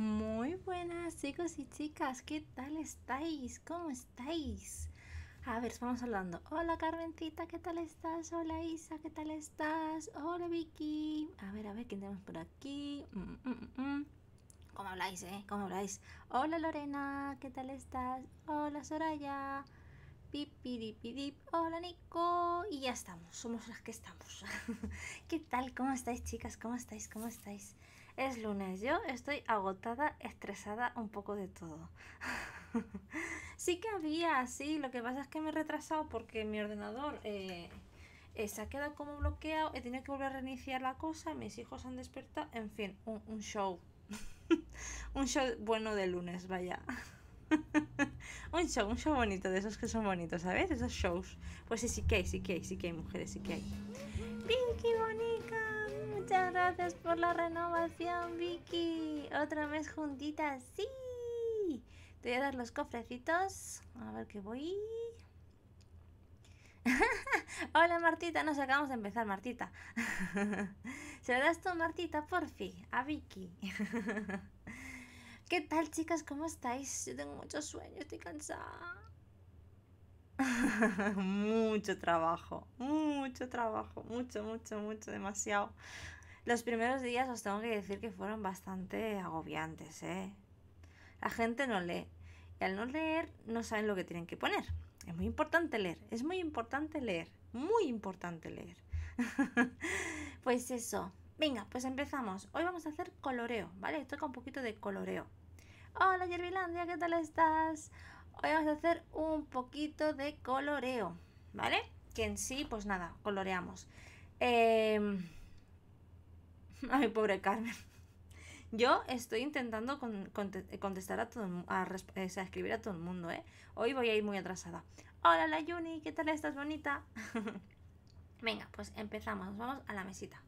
Muy buenas chicos y chicas, ¿qué tal estáis? ¿Cómo estáis? A ver, vamos hablando. Hola Carmencita, ¿qué tal estás? Hola Isa, ¿qué tal estás? Hola Vicky. A ver, a ver, ¿quién tenemos por aquí? Mm, mm, mm, ¿Cómo habláis, eh? ¿Cómo habláis? Hola Lorena, ¿qué tal estás? Hola Soraya. Pipiripidip. Hola Nico. Y ya estamos, somos las que estamos. ¿Qué tal? ¿Cómo estáis chicas? ¿Cómo estáis? ¿Cómo estáis? Es lunes, yo estoy agotada, estresada, un poco de todo. sí que había, sí, lo que pasa es que me he retrasado porque mi ordenador eh, eh, se ha quedado como bloqueado, he tenido que volver a reiniciar la cosa, mis hijos han despertado, en fin, un, show. un show bueno de lunes, vaya. un show, un show bonito, de esos que son bonitos, ¿sabes? Esos shows. Pues sí, sí que hay, sí que hay, sí que hay mujeres, sí que hay. ¡Vicky Bonica! Muchas gracias por la renovación, Vicky. Otra vez juntitas, sí. Te voy a dar los cofrecitos. A ver qué voy. Hola Martita, nos acabamos de empezar, Martita. ¿Se lo das tú, Martita, por fin? A Vicky. ¿Qué tal, chicas? ¿Cómo estáis? Yo tengo mucho sueño, estoy cansada. mucho trabajo, mucho trabajo, mucho, mucho, mucho, demasiado. Los primeros días os tengo que decir que fueron bastante agobiantes, ¿eh? La gente no lee. Y al no leer, no saben lo que tienen que poner. Es muy importante leer, es muy importante leer, muy importante leer. pues eso. Venga, pues empezamos. Hoy vamos a hacer coloreo, ¿vale? Toca un poquito de coloreo. Hola Yerbilandia, ¿qué tal estás? Hoy vamos a hacer un poquito de coloreo, ¿vale? Que en sí, pues nada, coloreamos. Eh... Ay, pobre Carmen. Yo estoy intentando contestar a todo a, a escribir a todo el mundo, ¿eh? Hoy voy a ir muy atrasada. Hola, la Yuni, ¿qué tal estás, bonita? Venga, pues empezamos. vamos a la mesita.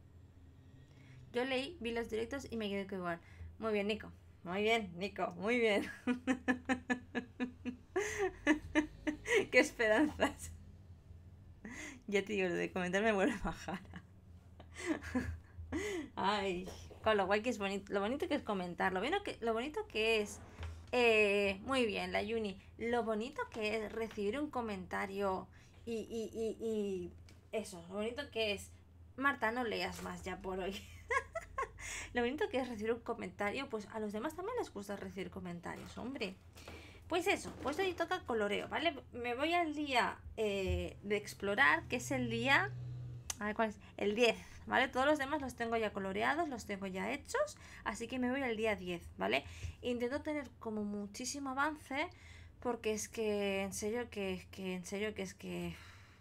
Yo leí, vi los directos y me quedé igual. Muy bien, Nico. Muy bien, Nico. Muy bien. Qué esperanzas. Ya te digo, lo de comentar me vuelve a bajar. Ay, con lo guay que es bonito, lo bonito que es comentar, lo, lo bonito que es. Eh, muy bien, la Yuni. Lo bonito que es recibir un comentario y, y, y, y eso, lo bonito que es. Marta, no leas más ya por hoy. lo bonito que es recibir un comentario, pues a los demás también les gusta recibir comentarios, hombre. Pues eso, pues hoy toca coloreo, ¿vale? Me voy al día eh, de explorar, que es el día... A ver, ¿cuál es? El 10, ¿vale? Todos los demás los tengo ya coloreados, los tengo ya hechos, así que me voy al día 10, ¿vale? Intento tener como muchísimo avance, porque es que, en serio, que, que en serio, que es que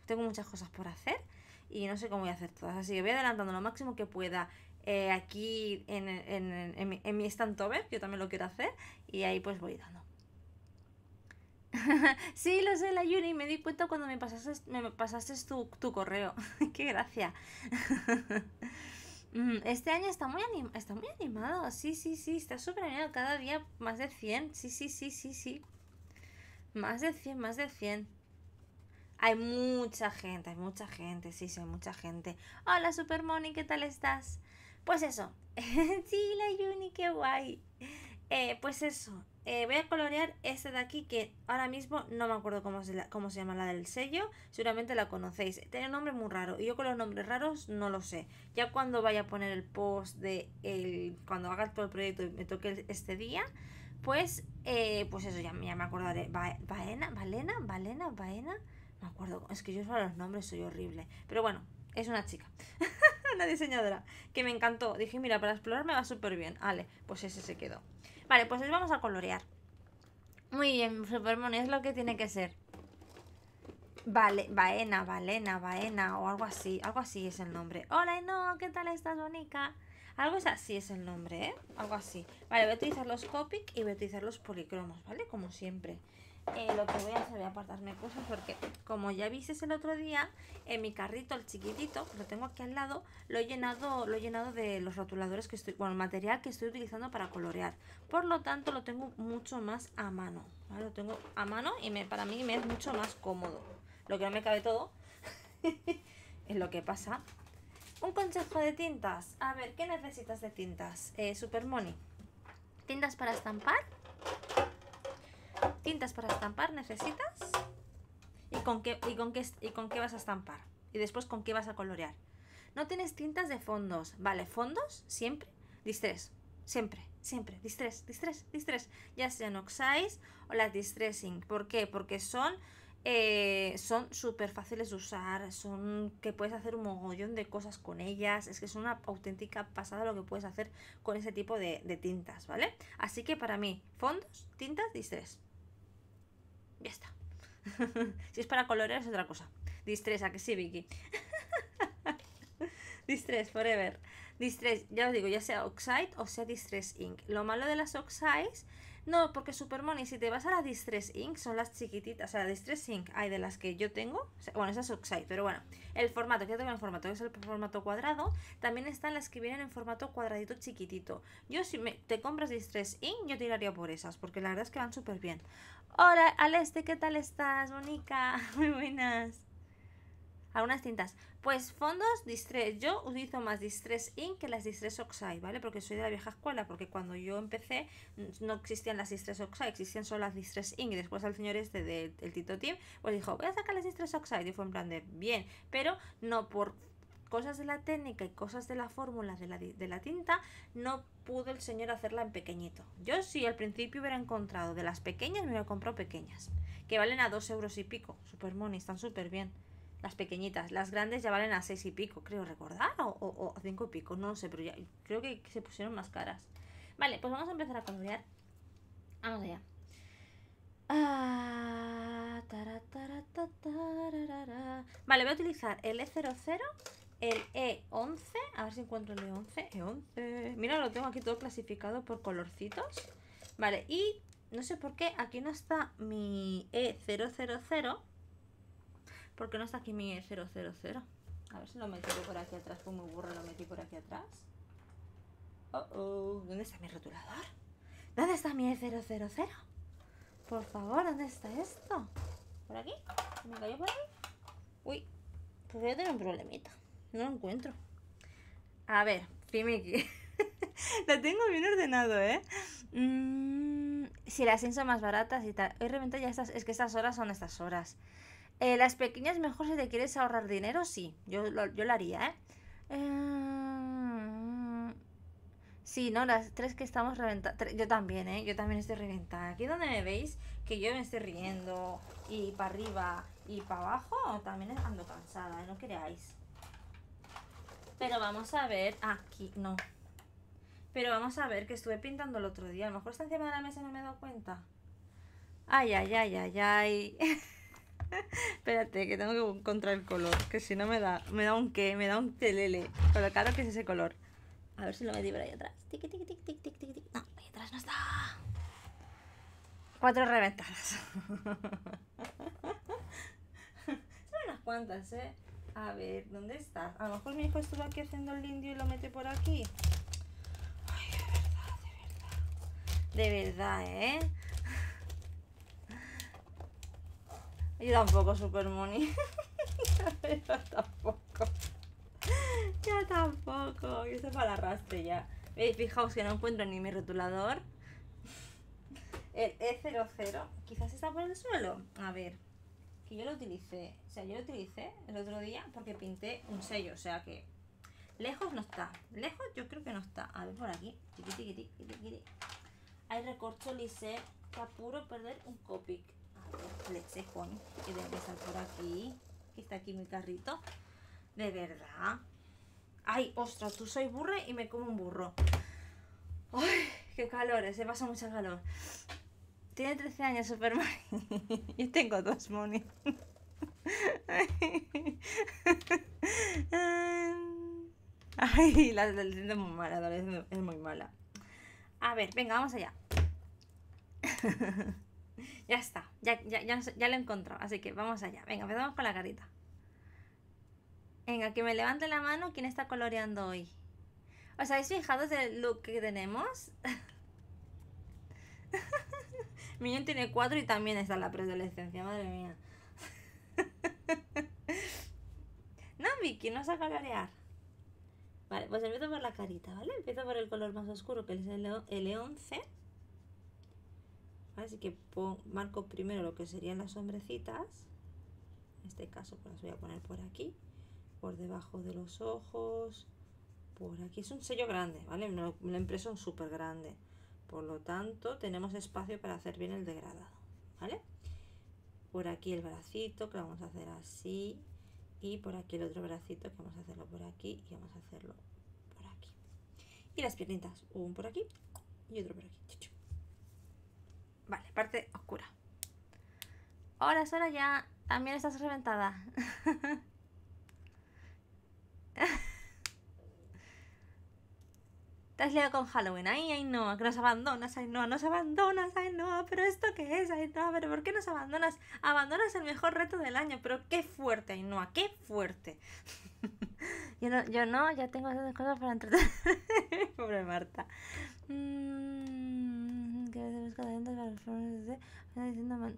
tengo muchas cosas por hacer y no sé cómo voy a hacer todas, así que voy adelantando lo máximo que pueda eh, aquí en, en, en, mi, en mi Stantover, yo también lo quiero hacer, y ahí pues voy dando. sí, lo sé, la Yuri, me di cuenta cuando me pasaste, me pasaste tu, tu correo. Qué gracia. Mm, este año está muy, está muy animado, sí, sí, sí, está súper animado, cada día más de 100, sí, sí, sí, sí, sí. Más de 100, más de 100. Hay mucha gente, hay mucha gente, sí, sí, hay mucha gente. Hola, Super Moni, ¿qué tal estás? Pues eso. sí, la Yuni, qué guay. Eh, pues eso. Eh, voy a colorear este de aquí que ahora mismo no me acuerdo cómo se, cómo se llama la del sello. Seguramente la conocéis. Tiene un nombre muy raro. Y yo con los nombres raros no lo sé. Ya cuando vaya a poner el post de el, cuando haga todo el proyecto y me toque este día. Pues, eh, pues eso, ya, ya me acordaré. ¿Baena? ¿Valena? ¿Valena? ¿Baena? Me acuerdo. Es que yo para los nombres soy horrible. Pero bueno, es una chica. una diseñadora. Que me encantó. Dije, mira, para explorar me va súper bien. Vale, pues ese se quedó. Vale, pues les vamos a colorear. Muy bien, Supermon, es lo que tiene que ser. Vale, Baena, Valena, Baena o algo así. Algo así es el nombre. Hola, no, ¿qué tal estás, Bonica? Algo es así es el nombre, ¿eh? Algo así. Vale, voy a utilizar los Copic y voy a utilizar los policromos, ¿vale? Como siempre. Eh, lo que voy a hacer, voy a apartarme cosas porque como ya viste el otro día, en mi carrito, el chiquitito, lo tengo aquí al lado, lo he llenado, lo he llenado de los rotuladores que estoy, bueno, el material que estoy utilizando para colorear. Por lo tanto, lo tengo mucho más a mano, Lo tengo a mano y me, para mí me es mucho más cómodo. Lo que no me cabe todo es lo que pasa. Un consejo de tintas. A ver, ¿qué necesitas de tintas? Eh, Super Money. Tintas para estampar. Tintas para estampar necesitas. ¿Y con qué, y con qué, y con qué vas a estampar? Y después con qué vas a colorear. No tienes tintas de fondos. Vale, fondos siempre. Distress. Siempre, siempre. Distress, distress, distress. Ya sean Oxize o las Distressing. ¿Por qué? Porque son eh, son súper fáciles de usar, son que puedes hacer un mogollón de cosas con ellas, es que es una auténtica pasada lo que puedes hacer con ese tipo de, tintas, ¿vale? Así que para mí, fondos, tintas, distress. Ya está. si es para colorear es otra cosa. Distress, ¿a que sí, Vicky? distress, forever. Distress, ya os digo, ya sea Oxide o sea Distress Ink. Lo malo de las Oxides no, porque Supermoney, si te vas a la Distress Ink, son las chiquititas. O sea, la Distress Ink hay de las que yo tengo. Bueno, esa es Oxide, pero bueno. El formato, que tengo el formato, que es el formato cuadrado. También están las que vienen en formato cuadradito chiquitito. Yo, si me, te compras Distress Ink, yo tiraría por esas, porque la verdad es que van súper bien. Hola, Aleste, ¿qué tal estás? Mónica, muy buenas algunas tintas. Pues fondos Distress. Yo utilizo más Distress Ink que las Distress Oxide, ¿vale? Porque soy de la vieja escuela, porque cuando yo empecé no existían las Distress Oxide, existían solo las Distress Ink. Y después el señor este del Tito Team, pues dijo, voy a sacar las Distress Oxide. Y fue en plan de, bien, pero no por cosas de la técnica y cosas de la fórmula de la, de la tinta, no pudo el señor hacerla en pequeñito. Yo sí al principio hubiera encontrado de las pequeñas, me hubiera comprado pequeñas, que valen a dos euros y pico. Super money, están súper bien. Las pequeñitas. Las grandes ya valen a seis y pico, creo recordar. O, a cinco y pico, no sé, pero ya creo que se pusieron más caras. Vale, pues vamos a empezar a colorear. Vamos allá. Ah, vale, voy a utilizar el E00, el E11. A ver si encuentro el E11. E11. Mira, lo tengo aquí todo clasificado por colorcitos. Vale, y no sé por qué aquí no está mi E000 porque no está aquí mi 000? A ver si lo metí por aquí atrás, como burro lo metí por aquí atrás. Oh, oh, ¿dónde está mi rotulador? ¿Dónde está mi 000? Por favor, ¿dónde está esto? ¿Por aquí? ¿Me cayó por aquí? Uy, pues voy a tener un problemita. No lo encuentro. A ver, Fimiki. la tengo bien ordenado, ¿eh? Mm, si las son más baratas y tal. Hoy realmente ya estas, es que estas horas son estas horas. Eh, las pequeñas mejor si te quieres ahorrar dinero, sí, yo lo, yo lo haría, ¿eh? ¿eh? Sí, no, las tres que estamos reventadas. Yo también, ¿eh? Yo también estoy reventada. Aquí donde me veis que yo me estoy riendo y para arriba y para abajo, también ando cansada, ¿eh? no creáis. Pero vamos a ver, aquí, no. Pero vamos a ver que estuve pintando el otro día. A lo mejor está encima de la mesa y no me he dado cuenta. Ay, ay, ay, ay, ay. Espérate, que tengo que encontrar el color, que si no me da, me da un qué, me da un telele. Pero claro que es ese color. A ver si lo metí por ahí atrás. Tiki, tiki, tiki, tiki, tiki, tiki. No, ahí atrás no está. Cuatro reventadas. Son unas cuantas, ¿eh? A ver, ¿dónde está? A lo mejor mi hijo estuvo aquí haciendo el indio y lo mete por aquí. Ay, de verdad, de verdad. De verdad, ¿eh? Yo tampoco, Super Money. Yo tampoco. Yo tampoco. Yo se para arrastre ya. Fijaos que no encuentro ni mi rotulador. El E00. Quizás está por el suelo. A ver. Que yo lo utilicé. O sea, yo lo utilicé el otro día porque pinté un sello. O sea que. Lejos no está. Lejos yo creo que no está. A ver por aquí. Hay recorcho lise que apuro perder un copic leche coño, que debe estar por aquí. Que está aquí mi carrito. De verdad. Ay, ostras, tú soy burra y me como un burro. Ay, qué calor, se pasa mucho calor. Tiene 13 años Superman. y tengo dos money. Ay, la adolescente es muy mala, la es muy mala. A ver, venga, vamos allá. Ya está, ya, ya, ya, ya lo he encontrado. Así que vamos allá. Venga, empezamos con la carita. Venga, que me levante la mano quién está coloreando hoy. ¿Os habéis fijado del look que tenemos? Mi niño tiene cuatro y también está en la preadolescencia, madre mía. no, Vicky, no a colorear. Vale, pues empiezo por la carita, ¿vale? Empiezo por el color más oscuro, que es el, el 11 Así que marco primero lo que serían las sombrecitas. En este caso pues las voy a poner por aquí, por debajo de los ojos, por aquí. Es un sello grande, ¿vale? Una, impresión súper grande. Por lo tanto, tenemos espacio para hacer bien el degradado, ¿vale? Por aquí el bracito, que vamos a hacer así. Y por aquí el otro bracito, que vamos a hacerlo por aquí y vamos a hacerlo por aquí. Y las piernitas, un por aquí y otro por aquí. Vale, parte oscura. Hola, Sora, ya también estás reventada. Te has liado con Halloween. Ay, ay, no, que nos abandonas, ay, no, nos abandonas, ay, no, pero ¿esto qué es? Ay, no, pero ¿por qué nos abandonas? Abandonas el mejor reto del año, pero qué fuerte, ay, no, qué fuerte. yo, no, yo no, ya tengo esas cosas para entretener. Pobre Marta.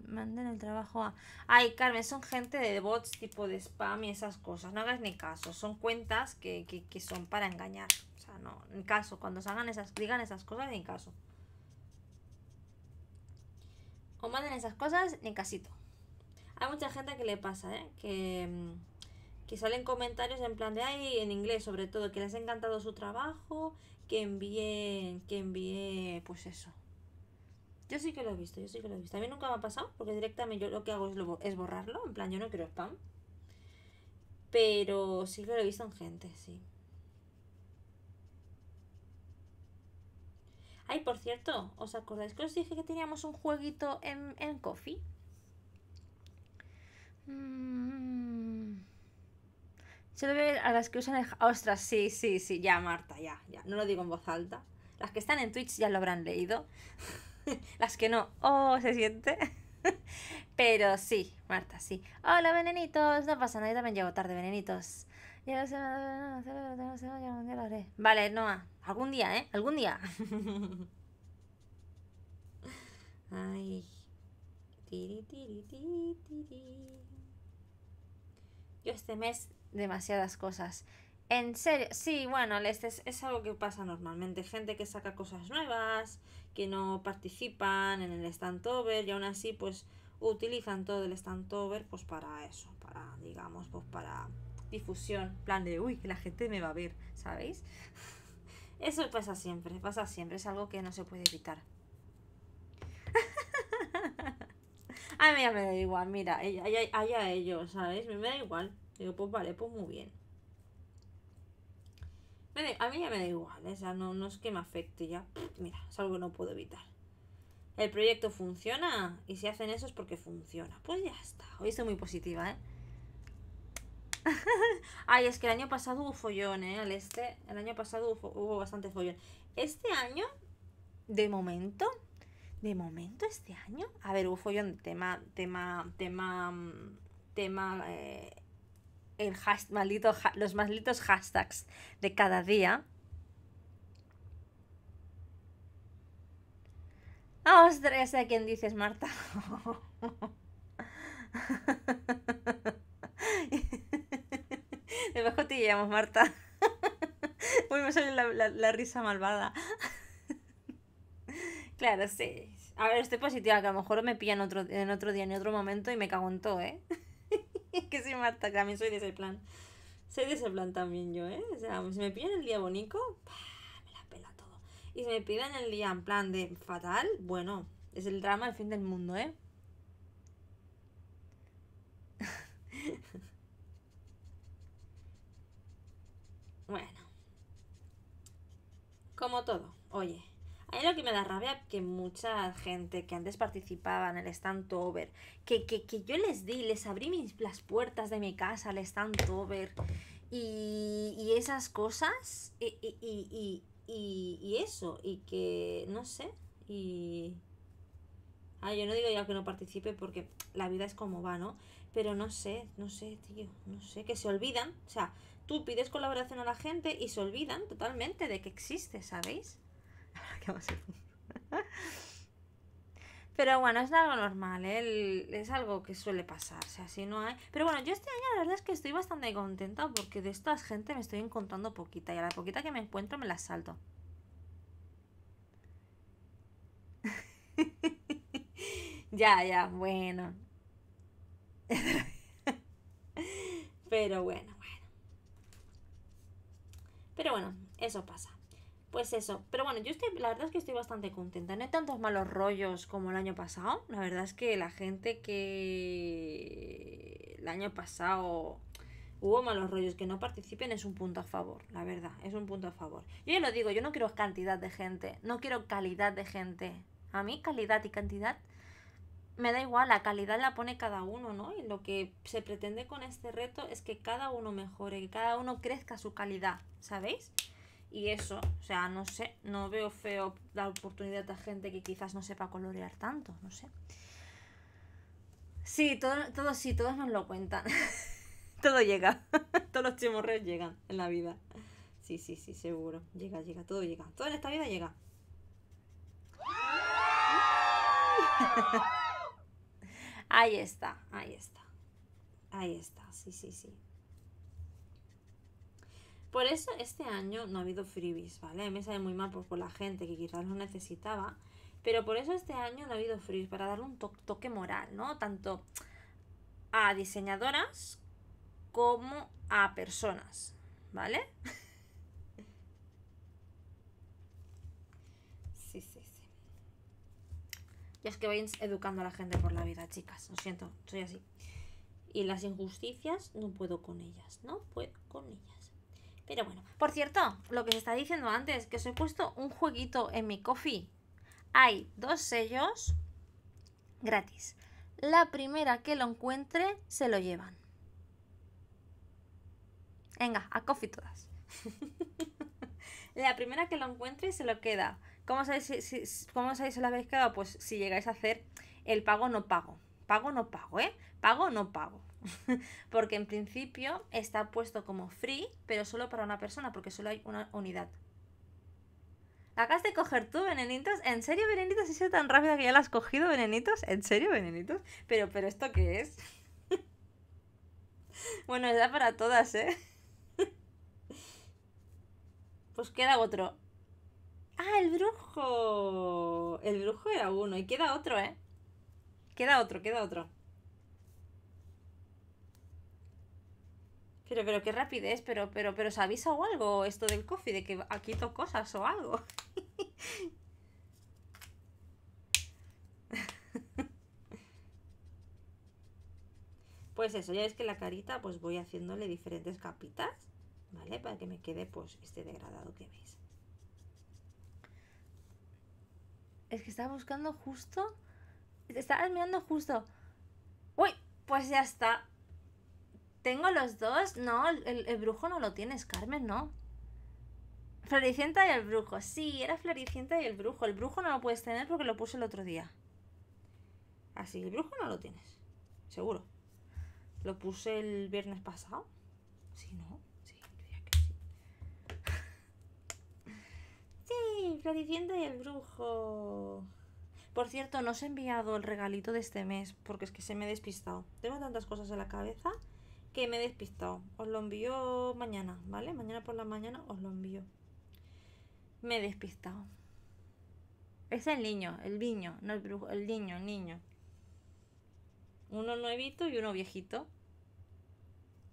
Manden el trabajo a. Ay, Carmen, son gente de bots tipo de spam y esas cosas. No hagas ni caso. Son cuentas que, que, son para engañar. O sea, no, en caso. Cuando se hagan esas, digan esas cosas, ni caso. O manden esas cosas, ni casito. Hay mucha gente que le pasa, ¿eh? Que, mm, que salen comentarios en plan de, ay, en inglés sobre todo, que les ha encantado su trabajo que envíe, que envíe, pues eso. Yo sí que lo he visto, yo sí que lo he visto. A mí nunca me ha pasado, porque directamente yo lo que hago es, es borrarlo, en plan, yo no quiero spam. Pero sí que lo he visto en gente, sí. Ay, por cierto, ¿os acordáis que os dije que teníamos un jueguito en, en Coffee? Mmm... Se debe a las que usan el... Ostras, sí, sí, sí, ya Marta, ya, ya. No lo digo en voz alta. Las que están en Twitch ya lo habrán leído. las que no, oh, se siente. Pero sí, Marta, sí. Hola, venenitos. No pasa nada, yo también llego tarde, venenitos. Vale, Noah. Algún día, ¿eh? Algún día. Ay. Yo este mes demasiadas cosas. En serio, sí, bueno, este es, es, algo que pasa normalmente. Gente que saca cosas nuevas, que no participan en el Standover y aún así pues utilizan todo el Standover pues para eso, para, digamos, pues para difusión. plan de, uy, que la gente me va a ver, ¿sabéis? Eso pasa siempre, pasa siempre, es algo que no se puede evitar. a mí ya me da igual, mira, allá ellos, ¿sabéis? Me da igual. Digo, pues vale, pues muy bien. A mí ya me da igual, ¿eh? o no, no es que me afecte ya. Mira, es algo que no puedo evitar. El proyecto funciona y si hacen eso es porque funciona. Pues ya está. Hoy estoy muy positiva, ¿eh? Ay, es que el año pasado hubo follón, ¿eh? Al este, el año pasado hubo, hubo bastante follón. Este año, de momento, de momento este año, a ver, hubo follón, tema, tema, tema, mm, tema, eh, el maldito, los malditos hashtags de cada día. Ah, ostras, a quién dices, Marta. Debajo te llamo, Marta. Uy, me sale la, la, risa malvada. claro, sí. A ver, estoy positiva, que a lo mejor me pillan otro, en otro día, en otro momento y me cago en todo, ¿eh? que sí, Marta, también soy de ese plan. Soy de ese plan también yo, ¿eh? O sea, si me piden el día bonito, me la pela todo. Y si me piden el día en plan de fatal, bueno, es el drama, el fin del mundo, ¿eh? bueno. Como todo, oye. A mí lo que me da rabia que mucha gente que antes participaba en el stand over, que, que, que yo les di, les abrí mis, las puertas de mi casa al stand over y, y esas cosas y, y, y, eso, y que no sé, y... Ah, yo no digo ya que no participe porque la vida es como va, ¿no? Pero no sé, no sé, tío, no sé, que se olvidan, o sea, tú pides colaboración a la gente y se olvidan totalmente de que existe, ¿sabéis? Pero bueno, es algo normal, ¿eh? es algo que suele pasar, o sea, si no hay... Pero bueno, yo este año la verdad es que estoy bastante contenta porque de esta gente me estoy encontrando poquita y a la poquita que me encuentro me la salto. ya, ya, bueno. Pero bueno, bueno. Pero bueno, eso pasa. Pues eso, pero bueno, yo estoy, la verdad es que estoy bastante contenta. No hay tantos malos rollos como el año pasado. La verdad es que la gente que el año pasado hubo malos rollos que no participen es un punto a favor, la verdad, es un punto a favor. Yo ya lo digo, yo no quiero cantidad de gente, no quiero calidad de gente. A mí calidad y cantidad me da igual, la calidad la pone cada uno, ¿no? Y lo que se pretende con este reto es que cada uno mejore, que cada uno crezca su calidad, ¿sabéis? Y eso, o sea, no sé, no veo feo dar oportunidad a gente que quizás no sepa colorear tanto, no sé. Sí, todo, todo sí, todos nos lo cuentan. todo llega. Todos los chimorreos llegan en la vida. Sí, sí, sí, seguro. Llega, llega, todo llega. Todo en esta vida llega. ahí está, ahí está. Ahí está, sí, sí, sí. Por eso este año no ha habido freebies, ¿vale? Me sale muy mal por, la gente que quizás lo necesitaba. Pero por eso este año no ha habido freebies, para darle un toque moral, ¿no? Tanto a diseñadoras como a personas, ¿vale? sí, sí, sí. Y es que voy educando a la gente por la vida, chicas. Lo siento, soy así. Y las injusticias no puedo con ellas, no puedo con ellas. Pero bueno, por cierto, lo que se está diciendo antes, que os he puesto un jueguito en mi coffee. Hay dos sellos gratis. La primera que lo encuentre se lo llevan. Venga, a coffee todas. la primera que lo encuentre se lo queda. ¿Cómo sabéis si, ¿Cómo sabéis si lo habéis quedado? Pues si llegáis a hacer el pago no pago. Pago no pago, ¿eh? Pago no pago. porque en principio está puesto como free, pero solo para una persona, porque solo hay una unidad. acabas de coger tú, venenitos? ¿En serio, venenitos? ¿Has sido tan rápida que ya la has cogido, venenitos? ¿En serio, venenitos? Pero, pero ¿esto qué es? bueno, es para todas, ¿eh? pues queda otro. ¡Ah, el brujo! El brujo era uno y queda otro, ¿eh? Queda otro, queda otro. Pero, pero qué rapidez, pero, pero, pero ¿se avisa o algo esto del coffee? De que aquí quito cosas o algo. pues eso, ya es que la carita pues voy haciéndole diferentes capitas, ¿vale? Para que me quede pues este degradado que veis. Es que estaba buscando justo... Estaba mirando justo... Uy, pues ya está. Tengo los dos. No, el, brujo no lo tienes, Carmen, no. Floricienta y el brujo. Sí, era Floricienta y el brujo. El brujo no lo puedes tener porque lo puse el otro día. Así, el brujo no lo tienes. Seguro. Lo puse el viernes pasado. Sí, ¿no? Sí, diría que sí. Sí, Floricienta y el brujo. Por cierto, no os he enviado el regalito de este mes porque es que se me he despistado. Tengo tantas cosas en la cabeza que me he despistado. Os lo envío mañana, ¿vale? Mañana por la mañana os lo envío. Me he despistado. Es el niño, el niño, no el brujo, el niño, el niño. Uno nuevito y uno viejito.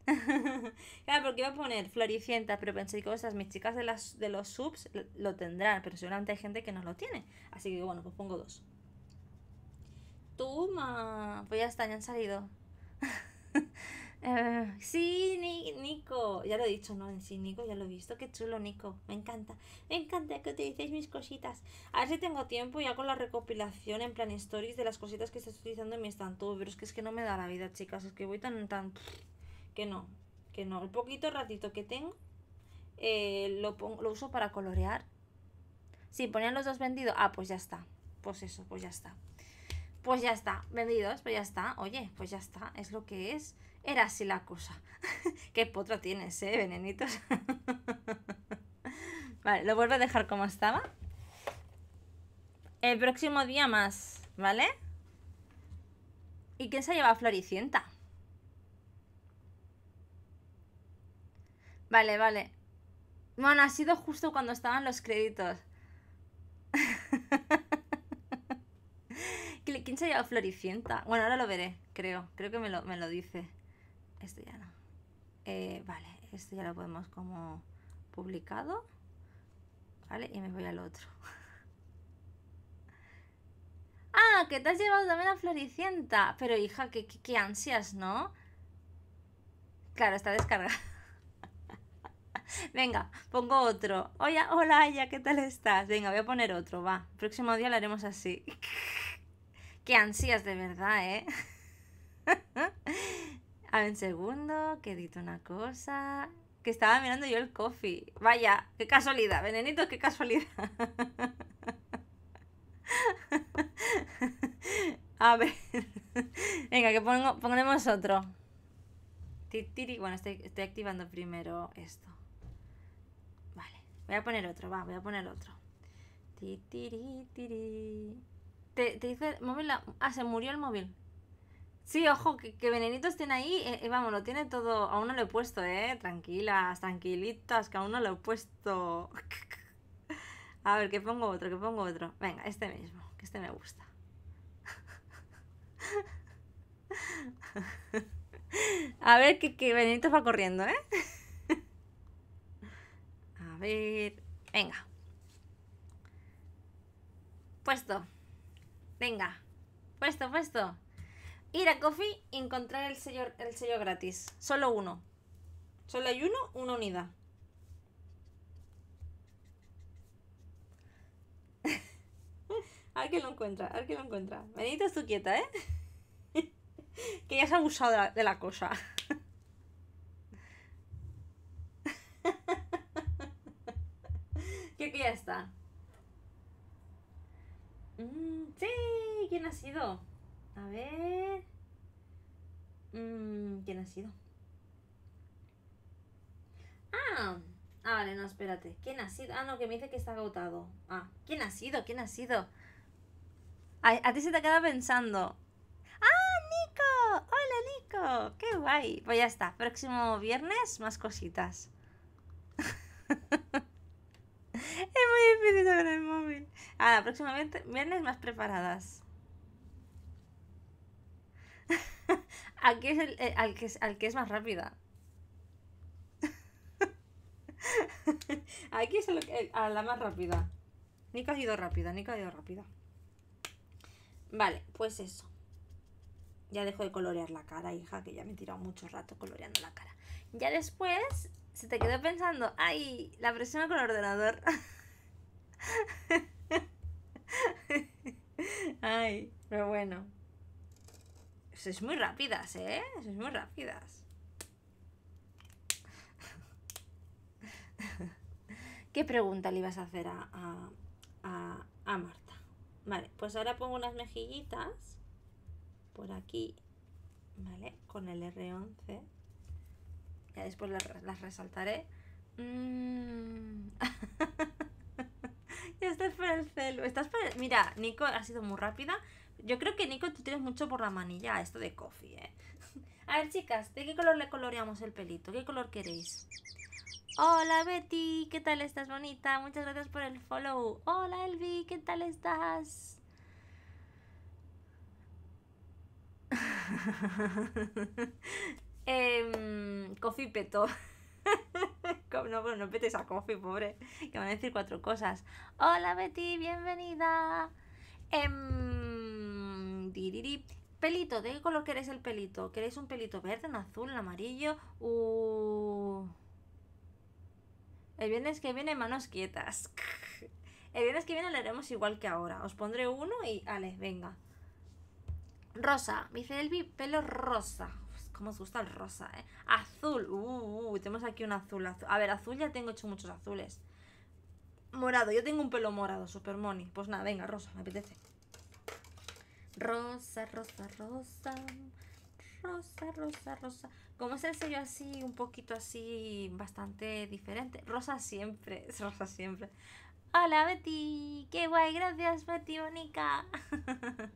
claro, porque iba a poner floricienta, pero pensé que cosas, mis chicas de, las, de los subs lo tendrán, pero seguramente hay gente que no lo tiene. Así que bueno, pues pongo dos. Toma, pues ya están, ya han salido. Uh, sí, Nico. Ya lo he dicho, ¿no? Sí, Nico, ya lo he visto. Qué chulo, Nico. Me encanta. Me encanta que utilicéis mis cositas. A ver si tengo tiempo ya con la recopilación en plan stories de las cositas que estás utilizando en mi estanto. Pero es que es que no me da la vida, chicas. Es que voy tan, tan... Que no. Que no. El poquito ratito que tengo eh, lo, lo uso para colorear. Sí, ponían los dos vendidos. Ah, pues ya está. Pues eso, pues ya está. Pues ya está. Vendidos, pues ya está. Oye, pues ya está. Es lo que es. Era así la cosa. Qué potro tienes, ¿eh, venenitos? vale, lo vuelvo a dejar como estaba. El próximo día más. ¿vale? ¿Y quién se lleva Floricienta? Vale, vale. Bueno, ha sido justo cuando estaban los créditos. ¿Quién se ha llevado Floricienta? Bueno, ahora lo veré, creo. Creo que me lo, me lo dice. Esto ya no. Eh, vale, esto ya lo podemos como publicado. Vale, y me voy al otro. ah, que te has llevado también a Floricienta. Pero hija, qué, qué, ansias, ¿no? Claro, está descargado. Venga, pongo otro. Oye, hola, Aya, ¿qué tal estás? Venga, voy a poner otro, va. próximo día lo haremos así. Qué ansias de verdad, ¿eh? A ver, un segundo, que edito una cosa. Que estaba mirando yo el coffee. Vaya, qué casualidad, venenito, qué casualidad. A ver. Venga, que pongo, ponemos otro. Bueno, estoy, estoy activando primero esto. Vale, voy a poner otro, va, voy a poner otro. Te, te dice móvil. Ah, se murió el móvil. Sí, ojo, que, venenitos estén ahí. Eh, eh, vamos, lo tiene todo. Aún no lo he puesto, eh. Tranquilas, tranquilitas, que aún no lo he puesto. A ver, que pongo otro, que pongo otro. Venga, este mismo, que este me gusta. A ver, que, que va corriendo, ¿eh? A ver. Venga. Puesto. Venga. Puesto, puesto. Ir a Coffee y encontrar el sello, el sello gratis. Solo uno. Solo hay uno, una unidad. a ver lo encuentra, a ver lo encuentra. Benito, tú quieta, ¿eh? que ya se ha abusado de la, cosa. ¿Qué que ya está. Mm, sí, ¿quién ha sido? A ver. Mm, ¿Quién ha sido? Ah, ah, vale, no, espérate. ¿Quién ha sido? Ah, no, que me dice que está agotado. Ah, ¿quién ha sido? ¿Quién ha sido? A, ti se te queda pensando. ¡Ah, Nico! ¡Hola, Nico! ¡Qué guay! Pues ya está. Próximo viernes, más cositas. es muy difícil con el móvil. Ah, próximamente viernes más preparadas. Aquí es el, eh, al, que es, al que es más rápida. Aquí es a la más rápida. Nico ha rápida, Nico ha ido rápida. Vale, pues eso. Ya dejo de colorear la cara, hija, que ya me he tirado mucho rato coloreando la cara. Ya después se te quedó pensando, ay, la presión con el ordenador. ay, pero bueno. Sois muy rápidas, ¿eh? Sois muy rápidas. ¿Qué pregunta le ibas a hacer a, a, a, Marta? Vale, pues ahora pongo unas mejillitas por aquí, ¿vale? Con el R11. Ya después las, resaltaré. Mm. ya estás por el celo. Estás Mira, Nico ha sido muy rápida. Yo creo que Nico, tú tienes mucho por la manilla esto de coffee, ¿eh? A ver, chicas, ¿de qué color le coloreamos el pelito? ¿Qué color queréis? Hola Betty, ¿qué tal estás bonita? Muchas gracias por el follow. Hola Elvi, ¿qué tal estás? eh, coffee peto. no, pero no petes a coffee, pobre. Que van a decir cuatro cosas. Hola Betty, bienvenida. Eh, Pelito, ¿de qué color queréis el pelito? ¿Queréis un pelito verde, en azul, en amarillo? Uh... El viernes que viene, manos quietas. El viernes que viene lo haremos igual que ahora. Os pondré uno y... Ale, venga. Rosa. Dice Elvi, pelo rosa. Cómo os gusta el rosa, ¿eh? Azul. Uh, tenemos aquí un azul. A ver, azul ya tengo hecho muchos azules. Morado. Yo tengo un pelo morado, super money. Pues nada, venga, rosa, me apetece. Rosa, rosa, rosa. Rosa, rosa, rosa. Como es el sello así, un poquito así, bastante diferente. Rosa siempre, es rosa siempre. Hola Betty, qué guay, gracias Betty Bonica.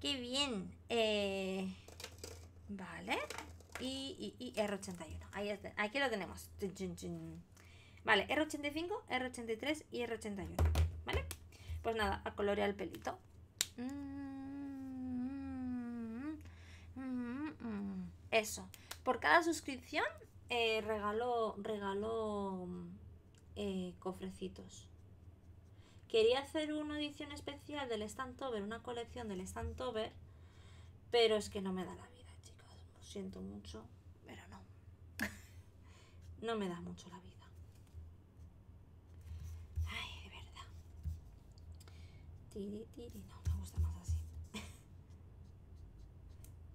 ¡Qué bien! Eh, vale. Y, y, y R81. Ahí está. Aquí lo tenemos. Vale, R85, R83 y R81. Pues nada, a colorear el pelito. Eso. Por cada suscripción eh, regalo, regalo eh, cofrecitos. Quería hacer una edición especial del Stantover, una colección del Stantover, pero es que no me da la vida, chicos. Lo siento mucho, pero no. no me da mucho la vida. Ay, de verdad. Tiri, tiri, no, me gusta más así.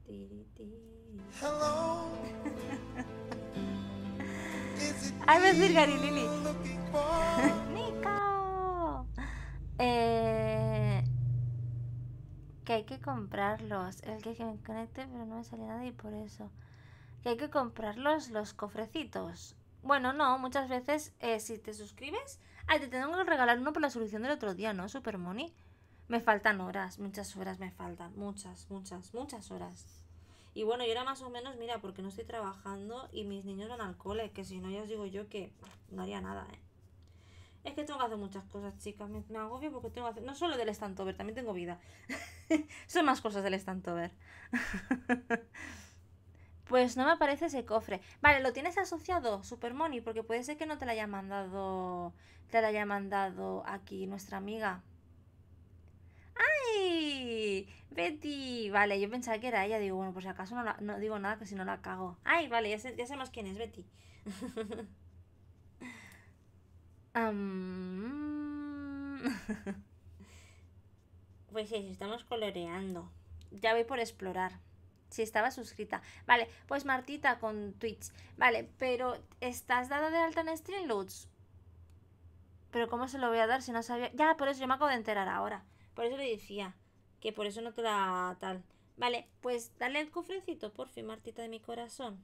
tiri, tiri. Hello. Ay, me decir Gary Lili. Nico. Eh, que hay que comprarlos. El que, me conecte, pero no me sale nada y por eso. Que hay que comprarlos los cofrecitos. Bueno, no, muchas veces eh, si te suscribes. Ay, te tengo que regalar uno por la solución del otro día, ¿no? Super Money. Me faltan horas, muchas horas me faltan. Muchas, muchas, muchas horas. Y bueno, yo era más o menos, mira, porque no estoy trabajando y mis niños van al cole, que si no ya os digo yo que no haría nada, ¿eh? Es que tengo que hacer muchas cosas, chicas. Me, agobio porque tengo que hacer... No solo del Stantover, también tengo vida. Son más cosas del Stantover. pues no me aparece ese cofre. Vale, ¿lo tienes asociado, Super Money? Porque puede ser que no te la haya mandado... Te la haya mandado aquí nuestra amiga. ¡Ay! Betty. Vale, yo pensaba que era ella. Digo, bueno, por si acaso no, digo nada que si no la cago. ¡Ay! Vale, ya, sé, ya sabemos quién es Betty. pues sí, estamos coloreando. Ya voy por explorar. Si estaba suscrita. Vale, pues Martita con Twitch. Vale, pero ¿estás dada de alta en Streamloots? Pero ¿cómo se lo voy a dar si no sabía? Ya, por eso yo me acabo de enterar ahora. Por eso le decía que por eso no te da tal. Vale, pues dale el cofrecito, por fin, Martita de mi corazón.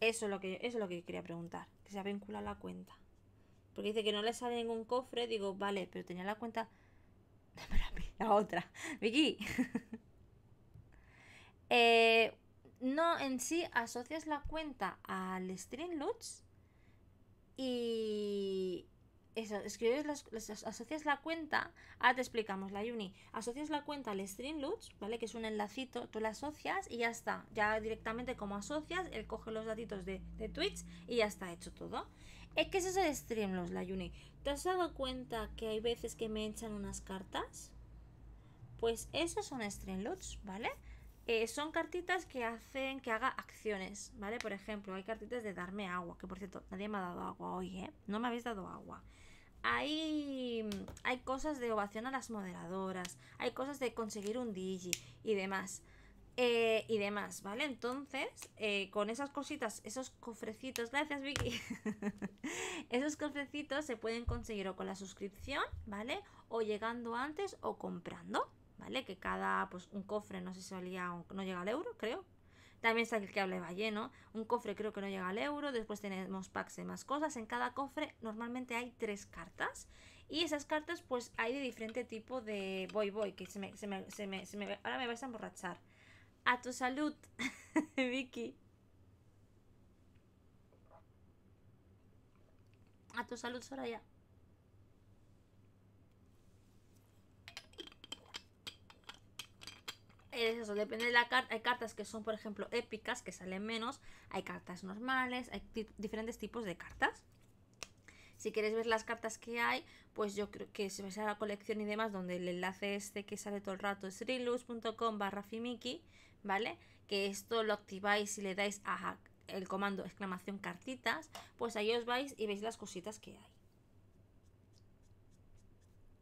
Eso es lo que eso es lo que quería preguntar, que se ha vinculado la cuenta. Porque dice que no le sale ningún cofre, digo, vale, pero tenía la cuenta la otra. Vicky. eh, no en sí asocias la cuenta al Streamloots y eso, escribes las, asocias la cuenta, ahora te explicamos la uni, asocias la cuenta al Streamloots, ¿vale? Que es un enlacito, tú la asocias y ya está, ya directamente como asocias, él coge los datitos de, de Twitch y ya está hecho todo. ¿Qué es eso de Streamloots, la uni? ¿Te has dado cuenta que hay veces que me echan unas cartas? Pues esos son Streamloots, ¿vale? Eh, son cartitas que hacen que haga acciones, ¿vale? Por ejemplo, hay cartitas de darme agua, que por cierto, nadie me ha dado agua hoy, ¿eh? No me habéis dado agua. Hay, hay cosas de ovación a las moderadoras, hay cosas de conseguir un digi y demás. Eh, y demás, ¿vale? Entonces, eh, con esas cositas, esos cofrecitos, gracias Vicky, esos cofrecitos se pueden conseguir o con la suscripción, ¿vale? O llegando antes o comprando, ¿vale? Que cada, pues un cofre, no sé si salía, no llega al euro, creo. También está el que hable va lleno. Un cofre creo que no llega al euro. Después tenemos packs de más cosas. En cada cofre normalmente hay tres cartas. Y esas cartas pues hay de diferente tipo de... Voy, voy, que se me... Se me, se me, se me ahora me vais a emborrachar. A tu salud, Vicky. A tu salud, Soraya. Es eso, depende de la carta. Hay cartas que son, por ejemplo, épicas, que salen menos. Hay cartas normales, hay diferentes tipos de cartas. Si quieres ver las cartas que hay, pues yo creo que se vais a la colección y demás, donde el enlace este que sale todo el rato es rilus.com barra fimiki, ¿vale? Que esto lo activáis y le dais a el comando exclamación cartitas, pues ahí os vais y veis las cositas que hay.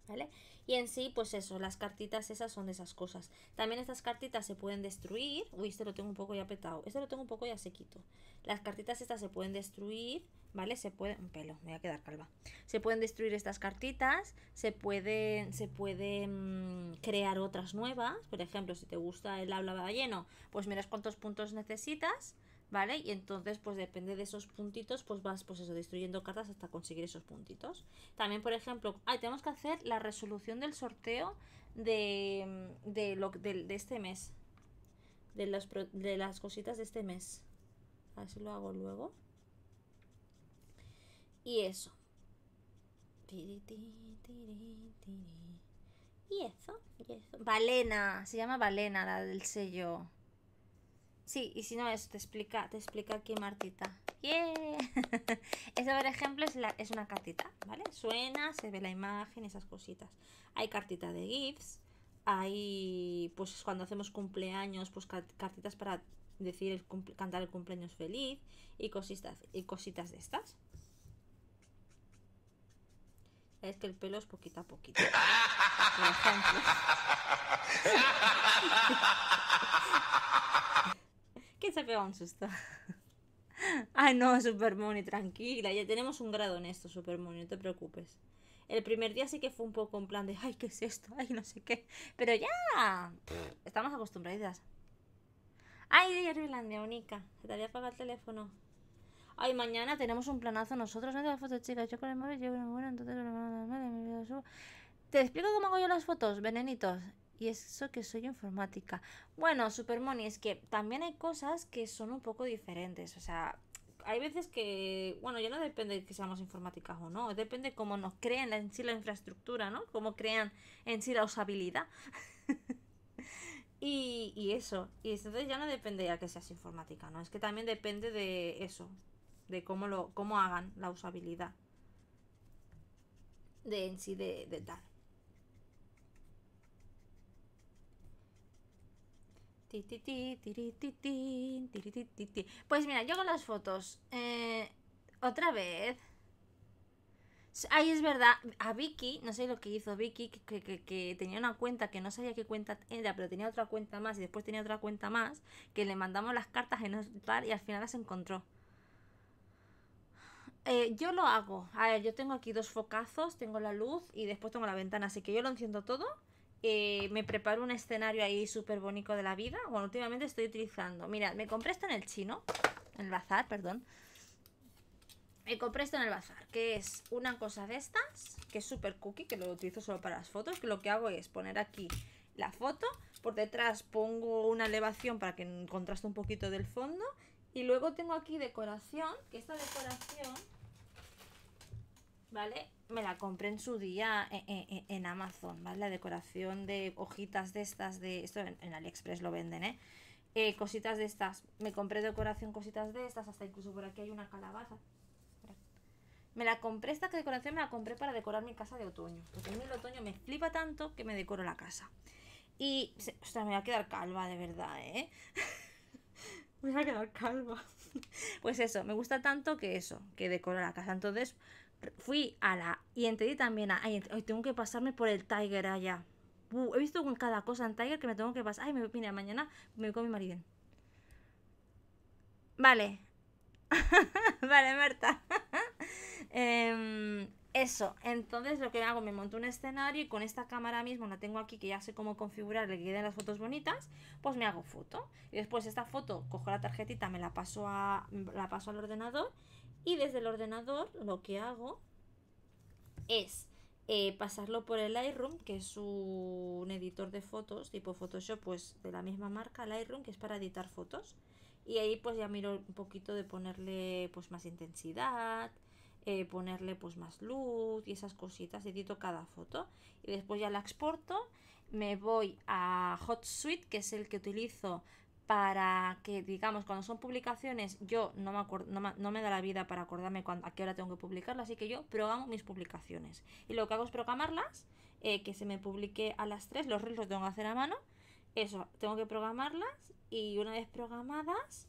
¿Vale? Y en sí, pues eso, las cartitas esas son de esas cosas. También estas cartitas se pueden destruir. Uy, este lo tengo un poco ya petado. Este lo tengo un poco ya sequito. Las cartitas estas se pueden destruir, ¿vale? Se pueden... Un pelo, me voy a quedar calva. Se pueden destruir estas cartitas. Se pueden, se pueden crear otras nuevas. Por ejemplo, si te gusta el habla lleno, pues miras cuántos puntos necesitas. ¿Vale? Y entonces, pues depende de esos puntitos, pues vas, pues eso, destruyendo cartas hasta conseguir esos puntitos. También, por ejemplo, ay, tenemos que hacer la resolución del sorteo de, de, lo, de, este mes. De las, de las cositas de este mes. A ver si lo hago luego. Y eso. Y eso, y eso. Valena, se llama Valena, la del sello. Sí, y si no, eso te explica, te explica aquí Martita. ¡Yeah! Esa, por ejemplo, es, la, es una cartita, ¿vale? Suena, se ve la imagen, esas cositas. Hay cartita de GIFs, hay, pues cuando hacemos cumpleaños, pues cartitas para decir, el cantar el cumpleaños feliz y cositas, y cositas de estas. Es que el pelo es poquito a poquito. Por ejemplo. ¿Quién se ha pegado un susto? Ay, no, Supermoni, tranquila. Ya tenemos un grado en esto, Supermoni, no te preocupes. El primer día sí que fue un poco en plan de, ay, ¿qué es esto? Ay, no sé qué. Pero ya, estamos acostumbradas. Ay, Irlandia, única. Se te había apagado el teléfono. Ay, mañana tenemos un planazo nosotros. No las fotos, chicas. Yo con el móvil llevo una buena, entonces Te explico cómo hago yo las fotos, venenitos. Y eso que soy informática. Bueno, Supermoni, es que también hay cosas que son un poco diferentes. O sea, hay veces que, bueno, ya no depende de que seamos informáticas o no, depende cómo nos crean en sí la infraestructura, ¿no? Cómo crean en sí la usabilidad. y, y, eso, y entonces ya no depende de que seas informática, ¿no? Es que también depende de eso, de cómo lo, cómo hagan la usabilidad de en sí de tal. Pues mira, yo con las fotos. Eh, otra vez. Ay, es verdad. A Vicky, no sé lo que hizo Vicky, que, tenía una cuenta que no sabía qué cuenta era, pero tenía otra cuenta más y después tenía otra cuenta más, que le mandamos las cartas en tal y al final las encontró. Eh, yo lo hago. A ver, yo tengo aquí dos focazos, tengo la luz y después tengo la ventana, así que yo lo enciendo todo eh, me preparo un escenario ahí súper bonito de la vida. Bueno, últimamente estoy utilizando. Mira, me compré esto en el chino. En el bazar, perdón. Me compré esto en el bazar, que es una cosa de estas, que es súper cookie, que lo utilizo solo para las fotos, que lo que hago es poner aquí la foto, por detrás pongo una elevación para que contraste un poquito del fondo, y luego tengo aquí decoración, que esta decoración, ¿vale? Me la compré en su día en, Amazon, ¿vale? La decoración de hojitas de estas, de esto en, AliExpress lo venden, ¿eh? ¿eh? Cositas de estas. Me compré decoración cositas de estas, hasta incluso por aquí hay una calabaza. Me la compré, esta decoración me la compré para decorar mi casa de otoño. Porque a mí el otoño me flipa tanto que me decoro la casa. Y, ostras, me va a quedar calva, de verdad, ¿eh? me va a quedar calva. pues eso, me gusta tanto que eso, que decoro la casa. Entonces, fui a la. Y entendí también. Ay, tengo que pasarme por el Tiger allá. he visto con cada cosa en Tiger que me tengo que pasar. Ay, me, mira, mañana me voy con mi marido. Vale. vale, Marta. Em, eso, entonces lo que hago, me monto un escenario y con esta cámara mismo, la tengo aquí que ya sé cómo configurar, le queden las fotos bonitas, pues me hago foto. Y después esta foto, cojo la tarjetita, me la paso, a, la paso al ordenador y desde el ordenador lo que hago es eh, pasarlo por el Lightroom, que es un editor de fotos tipo Photoshop, pues de la misma marca, Lightroom, que es para editar fotos. Y ahí pues ya miro un poquito de ponerle pues más intensidad, eh, ponerle pues más luz y esas cositas, edito cada foto. Y después ya la exporto, me voy a HotSuite, que es el que utilizo para que, digamos, cuando son publicaciones, yo no me, no, me, da la vida para acordarme a qué hora tengo que publicarlas, así que yo programo mis publicaciones. Y lo que hago es programarlas, eh, que se me publique a las 3, los reels los tengo que hacer a mano, eso, tengo que programarlas y una vez programadas,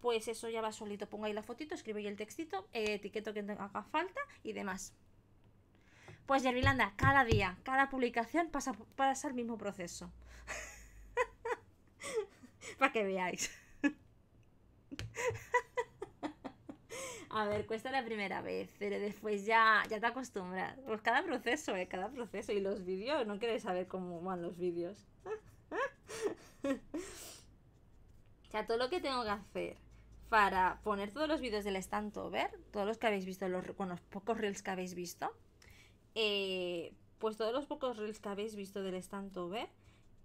pues eso ya va solito. Pongo ahí la fotito, escribo ahí el textito, eh, etiqueto que haga falta y demás. Pues Yervilanda, cada día, cada publicación pasa, pasa el mismo proceso. Para que veáis. A ver, cuesta la primera vez, pero después ya, ya te acostumbras. Pues cada proceso, ¿eh? Cada proceso. Y los vídeos, no queréis saber cómo van los vídeos. o sea, todo lo que tengo que hacer. para poner todos los vídeos del stand over, todos los que habéis visto, los, con los pocos reels que habéis visto, eh, pues todos los pocos reels que habéis visto del stand over,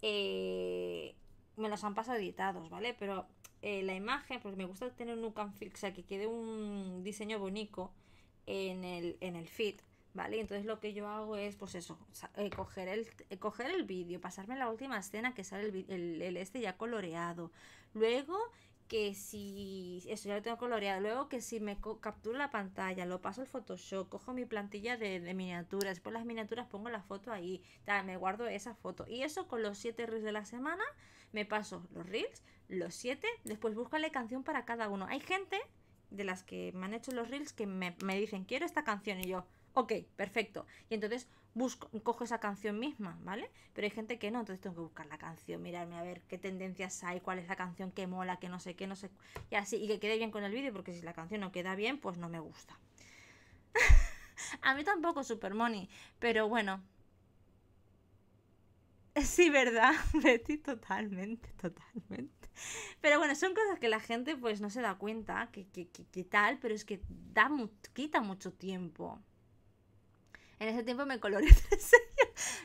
eh, me los han pasado editados, ¿vale? Pero eh, la imagen, porque me gusta tener un feel, o sea, que quede un diseño bonito en el, en el feed, ¿vale? Entonces lo que yo hago es, pues eso, coger el, coger el vídeo, pasarme la última escena que sale el, el, este ya coloreado. Luego que si eso ya lo tengo coloreado, luego que si me capturo la pantalla, lo paso al Photoshop, cojo mi plantilla de, miniaturas, después las miniaturas pongo la foto ahí, me guardo esa foto. Y eso con los 7 reels de la semana, me paso los reels, los 7, después búscale canción para cada uno. Hay gente de las que me han hecho los reels que me, me dicen, quiero esta canción y yo, ok, perfecto. Y entonces busco, cojo esa canción misma, ¿vale? Pero hay gente que no, entonces tengo que buscar la canción, mirarme a ver qué tendencias hay, cuál es la canción que mola, que no sé qué, no sé. Y así, y que quede bien con el vídeo, porque si la canción no queda bien, pues no me gusta. a mí tampoco Super Money, pero bueno. Sí, ¿verdad? Betty, totalmente, totalmente. Pero bueno, son cosas que la gente pues no se da cuenta que, que, que, tal, pero es que da, quita mucho tiempo. En ese tiempo me coloreé tres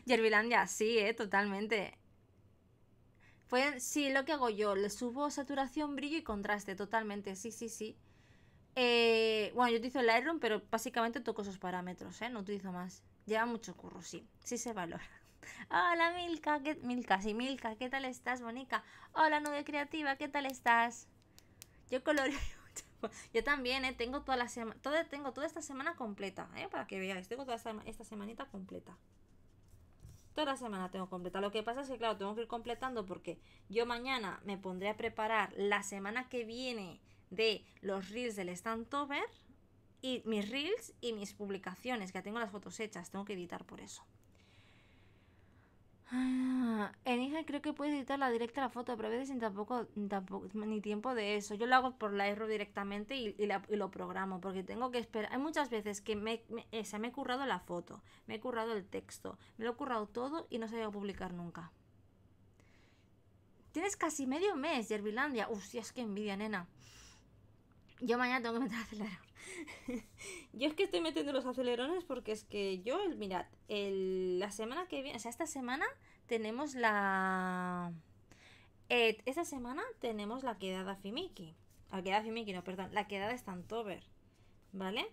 Yerbilandia, sí, eh, totalmente. Sí, lo que hago yo, le subo saturación, brillo y contraste, totalmente, sí, sí, sí. Eh, bueno, yo utilizo el Lightroom, pero básicamente toco esos parámetros, ¿eh? No utilizo más. Lleva mucho curro, sí, sí se valora. Hola Milka, ¿qué, Milka, sí, Milka, ¿qué tal estás, Bonica? Hola Nube Creativa, ¿qué tal estás? Yo coloreo yo también, ¿eh? Tengo toda la semana, toda, tengo toda esta semana completa, ¿eh? Para que veáis, tengo toda esta, esta semanita completa. Toda la semana tengo completa. Lo que pasa es que, claro, tengo que ir completando porque yo mañana me pondré a preparar la semana que viene de los reels del Standover y mis reels y mis publicaciones, que tengo las fotos hechas, tengo que editar por eso. Ah, en Inge creo que puedes editar la directa la foto, pero a veces sin tampoco, tampoco ni tiempo de eso. Yo lo hago por la error directamente y, lo programo, porque tengo que esperar. Hay muchas veces que me, me, se me he currado la foto, me he currado el texto, me lo he currado todo y no se ha a publicar nunca. Tienes casi medio mes, Yerbilandia. Uf, es que envidia, nena. Yo mañana tengo que meter acelerador. yo es que estoy metiendo los acelerones porque es que yo, mirad, el, la semana que viene, o sea, esta semana tenemos la... Eh, esta semana tenemos la quedada Fimiki. La quedada Fimiki, no, perdón, la quedada Stantover. ¿Vale?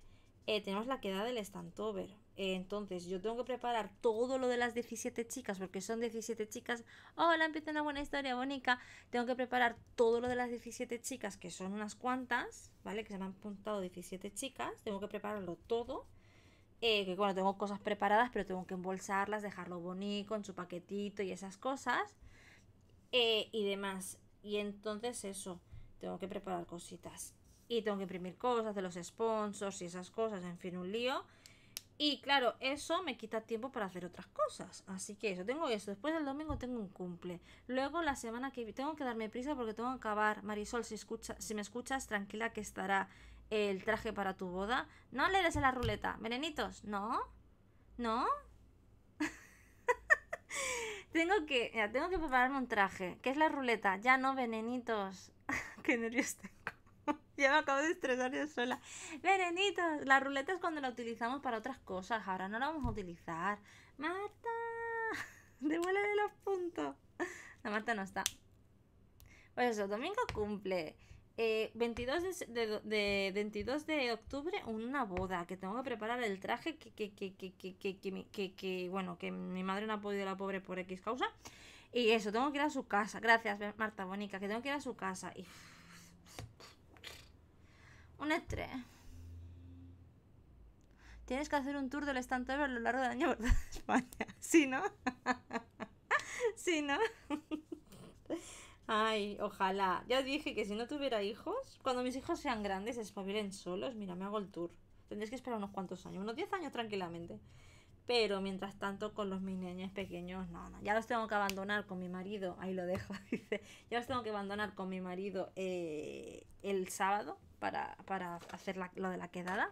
Eh, tenemos la quedada del Stantover. Entonces, yo tengo que preparar todo lo de las 17 chicas, porque son 17 chicas. Hola, empieza una buena historia, bonita. Tengo que preparar todo lo de las 17 chicas, que son unas cuantas, ¿vale? Que se me han apuntado 17 chicas. Tengo que prepararlo todo. Eh, que bueno, tengo cosas preparadas, pero tengo que embolsarlas, dejarlo bonito en su paquetito y esas cosas. Eh, y demás. Y entonces eso, tengo que preparar cositas. Y tengo que imprimir cosas de los sponsors y esas cosas, en fin, un lío. Y claro, eso me quita tiempo para hacer otras cosas. Así que eso, tengo eso. Después del domingo tengo un cumple. Luego la semana que tengo que darme prisa porque tengo que acabar. Marisol, si, escucha, si me escuchas, tranquila que estará el traje para tu boda. No le des a la ruleta. Venenitos, no. ¿No? tengo que, ya, tengo que prepararme un traje. ¿Qué es la ruleta? Ya no, venenitos. Qué nervios tengo. ya me acabo de estresar yo sola. Venenitos, la ruleta es cuando la utilizamos para otras cosas. Ahora no la vamos a utilizar. Marta, devuélvele los puntos. La Marta no está. Pues eso, domingo cumple. 22, eh, de, de, 22 de octubre una boda, que tengo que preparar el traje que, que, que, que, que, bueno, que mi madre no ha podido la pobre por X causa. Y eso, tengo que ir a su casa. Gracias, Marta Bonica, que tengo que ir a su casa. Y... Un estrés. Tienes que hacer un tour del estante a lo largo del año, ¿verdad? España. ¿Sí, no? ¿Sí, no? Ay, ojalá. Ya dije que si no tuviera hijos, cuando mis hijos sean grandes, espabilen solos, mira, me hago el tour. Tendréis que esperar unos cuantos años, unos 10 años tranquilamente. Pero mientras tanto, con los mis niños pequeños, no, no. Ya los tengo que abandonar con mi marido. Ahí lo dejo, dice. Ya los tengo que abandonar con mi marido eh, el sábado para, para hacer lo de la quedada.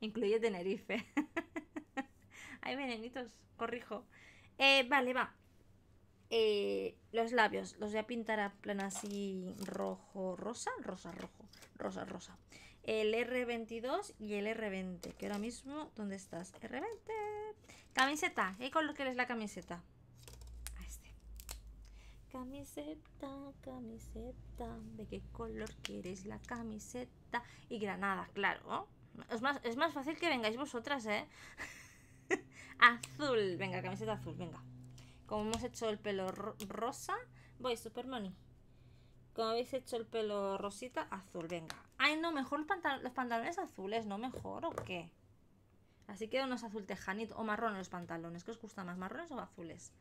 Incluye Tenerife. Ay, venenitos, corrijo. Eh, vale, va. Eh, los labios los voy a pintar a plan así rojo, rosa, rosa, rojo. rosa, rosa. El R22 y el R20, que ahora mismo, ¿dónde estás? R20. Camiseta, ¿qué color quieres la camiseta? Camiseta, camiseta, ¿de qué color quieres la camiseta? Y granada, claro. Es más, es más fácil que vengáis vosotras, ¿eh? azul, venga, camiseta azul, venga. Como hemos hecho el pelo rosa, voy super money. Como habéis hecho el pelo rosita, azul, venga. Ay, no, mejor los, pantalones azules, ¿no? Mejor o qué. Así que unos azul tejanito o marrón los pantalones. ¿Qué os gusta más, marrones o azules?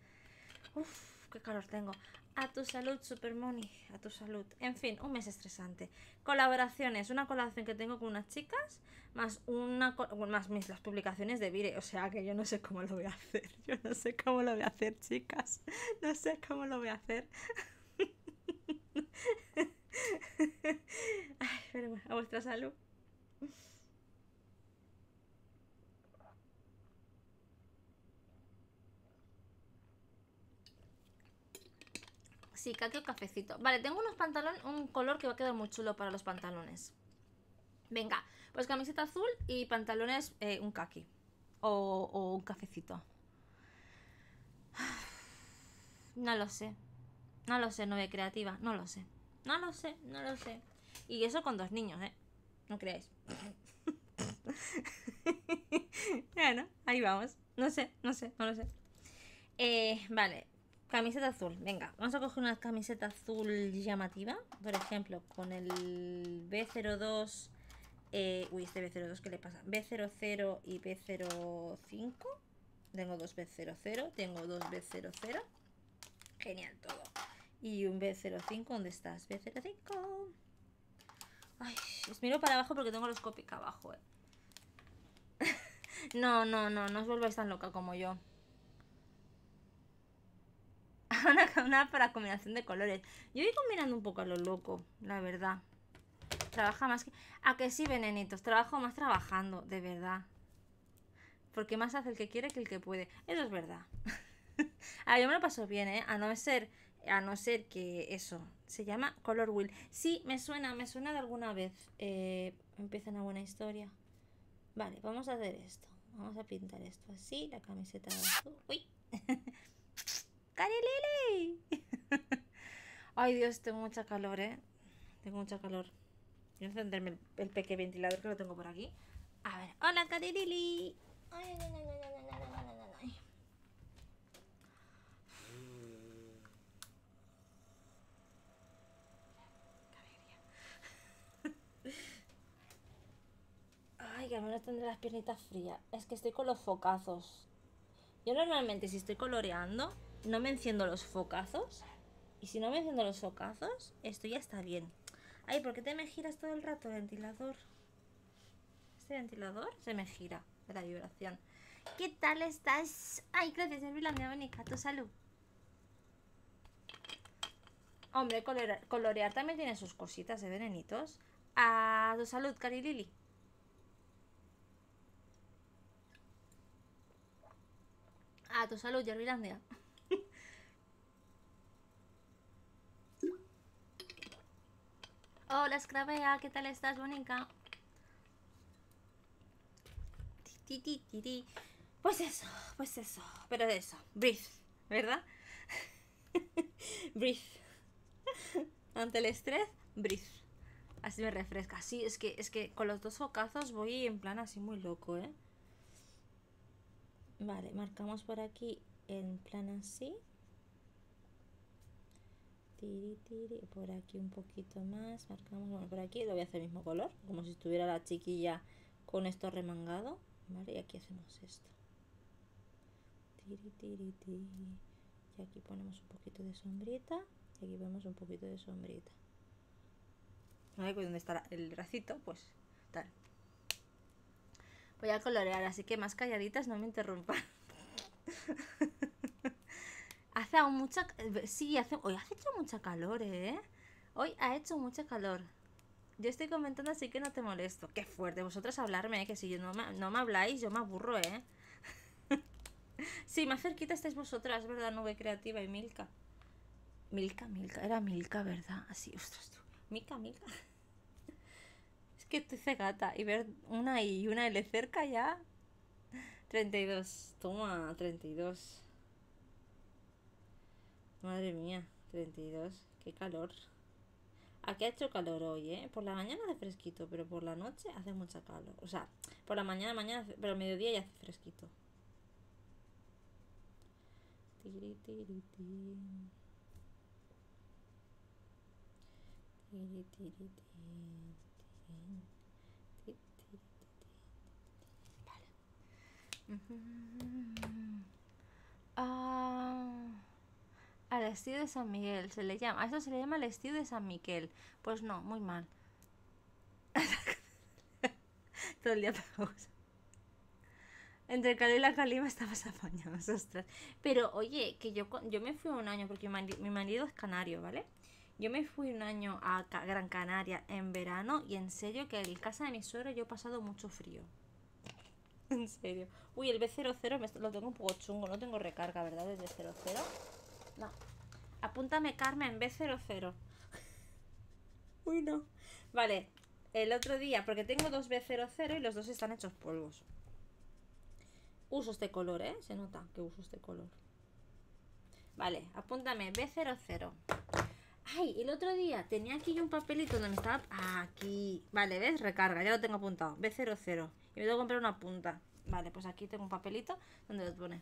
Uf, qué calor tengo. A tu salud, Super Money. A tu salud. En fin, un mes estresante. Colaboraciones. Una colaboración que tengo con unas chicas. Más una más mis las publicaciones de Vire. O sea que yo no sé cómo lo voy a hacer. Yo no sé cómo lo voy a hacer, chicas. No sé cómo lo voy a hacer. Ay, pero a vuestra salud. Sí, kaki o cafecito. Vale, tengo unos pantalones, un color que va a quedar muy chulo para los pantalones. Venga, pues camiseta azul y pantalones eh, un kaki. O, un cafecito. No lo sé. No lo sé, novia creativa. No lo sé. No lo sé, no lo sé. Y eso con dos niños, ¿eh? No creáis. bueno, ahí vamos. No sé, no sé, no lo sé. Eh, vale, camiseta azul. Venga, vamos a coger una camiseta azul llamativa. Por ejemplo, con el B02. Eh, uy, este B02, ¿qué le pasa? B00 y B05. Tengo dos B00, tengo dos B00. Genial todo. Y un B05, ¿dónde estás? B05. Ay, os miro para abajo porque tengo los copic abajo, eh. no, no, no, no os volváis tan loca como yo. Una, una para combinación de colores. Yo voy combinando un poco a lo loco, la verdad. Trabaja más que... A que sí, venenitos, trabajo más trabajando, de verdad. Porque más hace el que quiere que el que puede. Eso es verdad. a yo me lo paso bien, ¿eh? A no ser a no ser que eso, se llama Color Wheel. Sí, me suena, me suena de alguna vez. Eh, empieza una buena historia. Vale, vamos a hacer esto. Vamos a pintar esto así, la camiseta. ¡Uy! ¡Carilili! Ay, Dios, tengo mucha calor, ¿eh? Tengo mucha calor. Voy a encenderme el, el peque ventilador que lo tengo por aquí. A ver, hola, Carilili. Ay, ay, ay, ay, ay. que al menos tendré las piernitas frías. Es que estoy con los focazos. Yo normalmente si estoy coloreando, no me enciendo los focazos. Y si no me enciendo los focazos, esto ya está bien. Ay, ¿por qué te me giras todo el rato, ventilador? Este ventilador se me gira de la vibración. ¿Qué tal estás? Ay, gracias, Elvilandia Benica, tu salud. Hombre, colorear, también tiene sus cositas de venenitos. A tu salud, Carilili. A tu salud, Yerbilandia. Hola, Scravea, ¿qué tal estás, bonica? Pues eso, pues eso, pero eso, breathe, ¿verdad? breathe. Ante el estrés, breathe. Así me refresca. Sí, es que, es que con los dos focazos voy en plan así muy loco, ¿eh? Vale, marcamos por aquí en plan así. Tiri, tiri, por aquí un poquito más. Marcamos, bueno, por aquí lo voy a hacer el mismo color, como si estuviera la chiquilla con esto remangado. Vale, y aquí hacemos esto. Tiri, tiri, tiri. Y aquí ponemos un poquito de sombrita. Y aquí ponemos un poquito de sombrita. Vale, pues donde está el racito, pues tal. Voy a colorear, así que más calladitas no me interrumpan. hace aún mucha... Sí, hace... hoy hace hecho mucha calor, ¿eh? Hoy ha hecho mucha calor. Yo estoy comentando así que no te molesto. Qué fuerte, vosotras hablarme, ¿eh? que si yo no me, no me habláis, yo me aburro, ¿eh? sí, más cerquita estáis vosotras, ¿verdad? Nube Creativa y Milka. Milka, Milka, era Milka, ¿verdad? Así, ostras, tú. Milka, Milka. que estoy cegata. Y ver una y una L cerca ya. 32. Toma, 32. Madre mía, 32. Qué calor. Aquí ha hecho calor hoy, ¿eh? Por la mañana hace fresquito, pero por la noche hace mucha calor. O sea, por la mañana, mañana, pero al mediodía ya hace fresquito. Ah, al estilo de San Miguel se le llama. A eso se le llama el estilo de San Miguel. Pues no, muy mal. Todo el día pegajosa. Entre Cali y la Calima estabas apañados, ostras. Pero oye, que yo, yo me fui un año, porque mi marido es canario, ¿vale? Yo me fui un año a Gran Canaria en verano y en serio que en casa de mi suegro yo he pasado mucho frío. En serio. Uy, el B00 lo tengo un poco chungo, no tengo recarga, ¿verdad? Desde 00. No. Apúntame Carmen, B00. Uy, no. Vale, el otro día, porque tengo dos B00 y los dos están hechos polvos. Uso este color, ¿eh? Se nota que uso este color. Vale, apúntame B00. Ay, el otro día tenía aquí un papelito donde me estaba... Aquí. Vale, ¿ves? Recarga, ya lo tengo apuntado. B00. Y me tengo que comprar una punta. Vale, pues aquí tengo un papelito donde lo pone.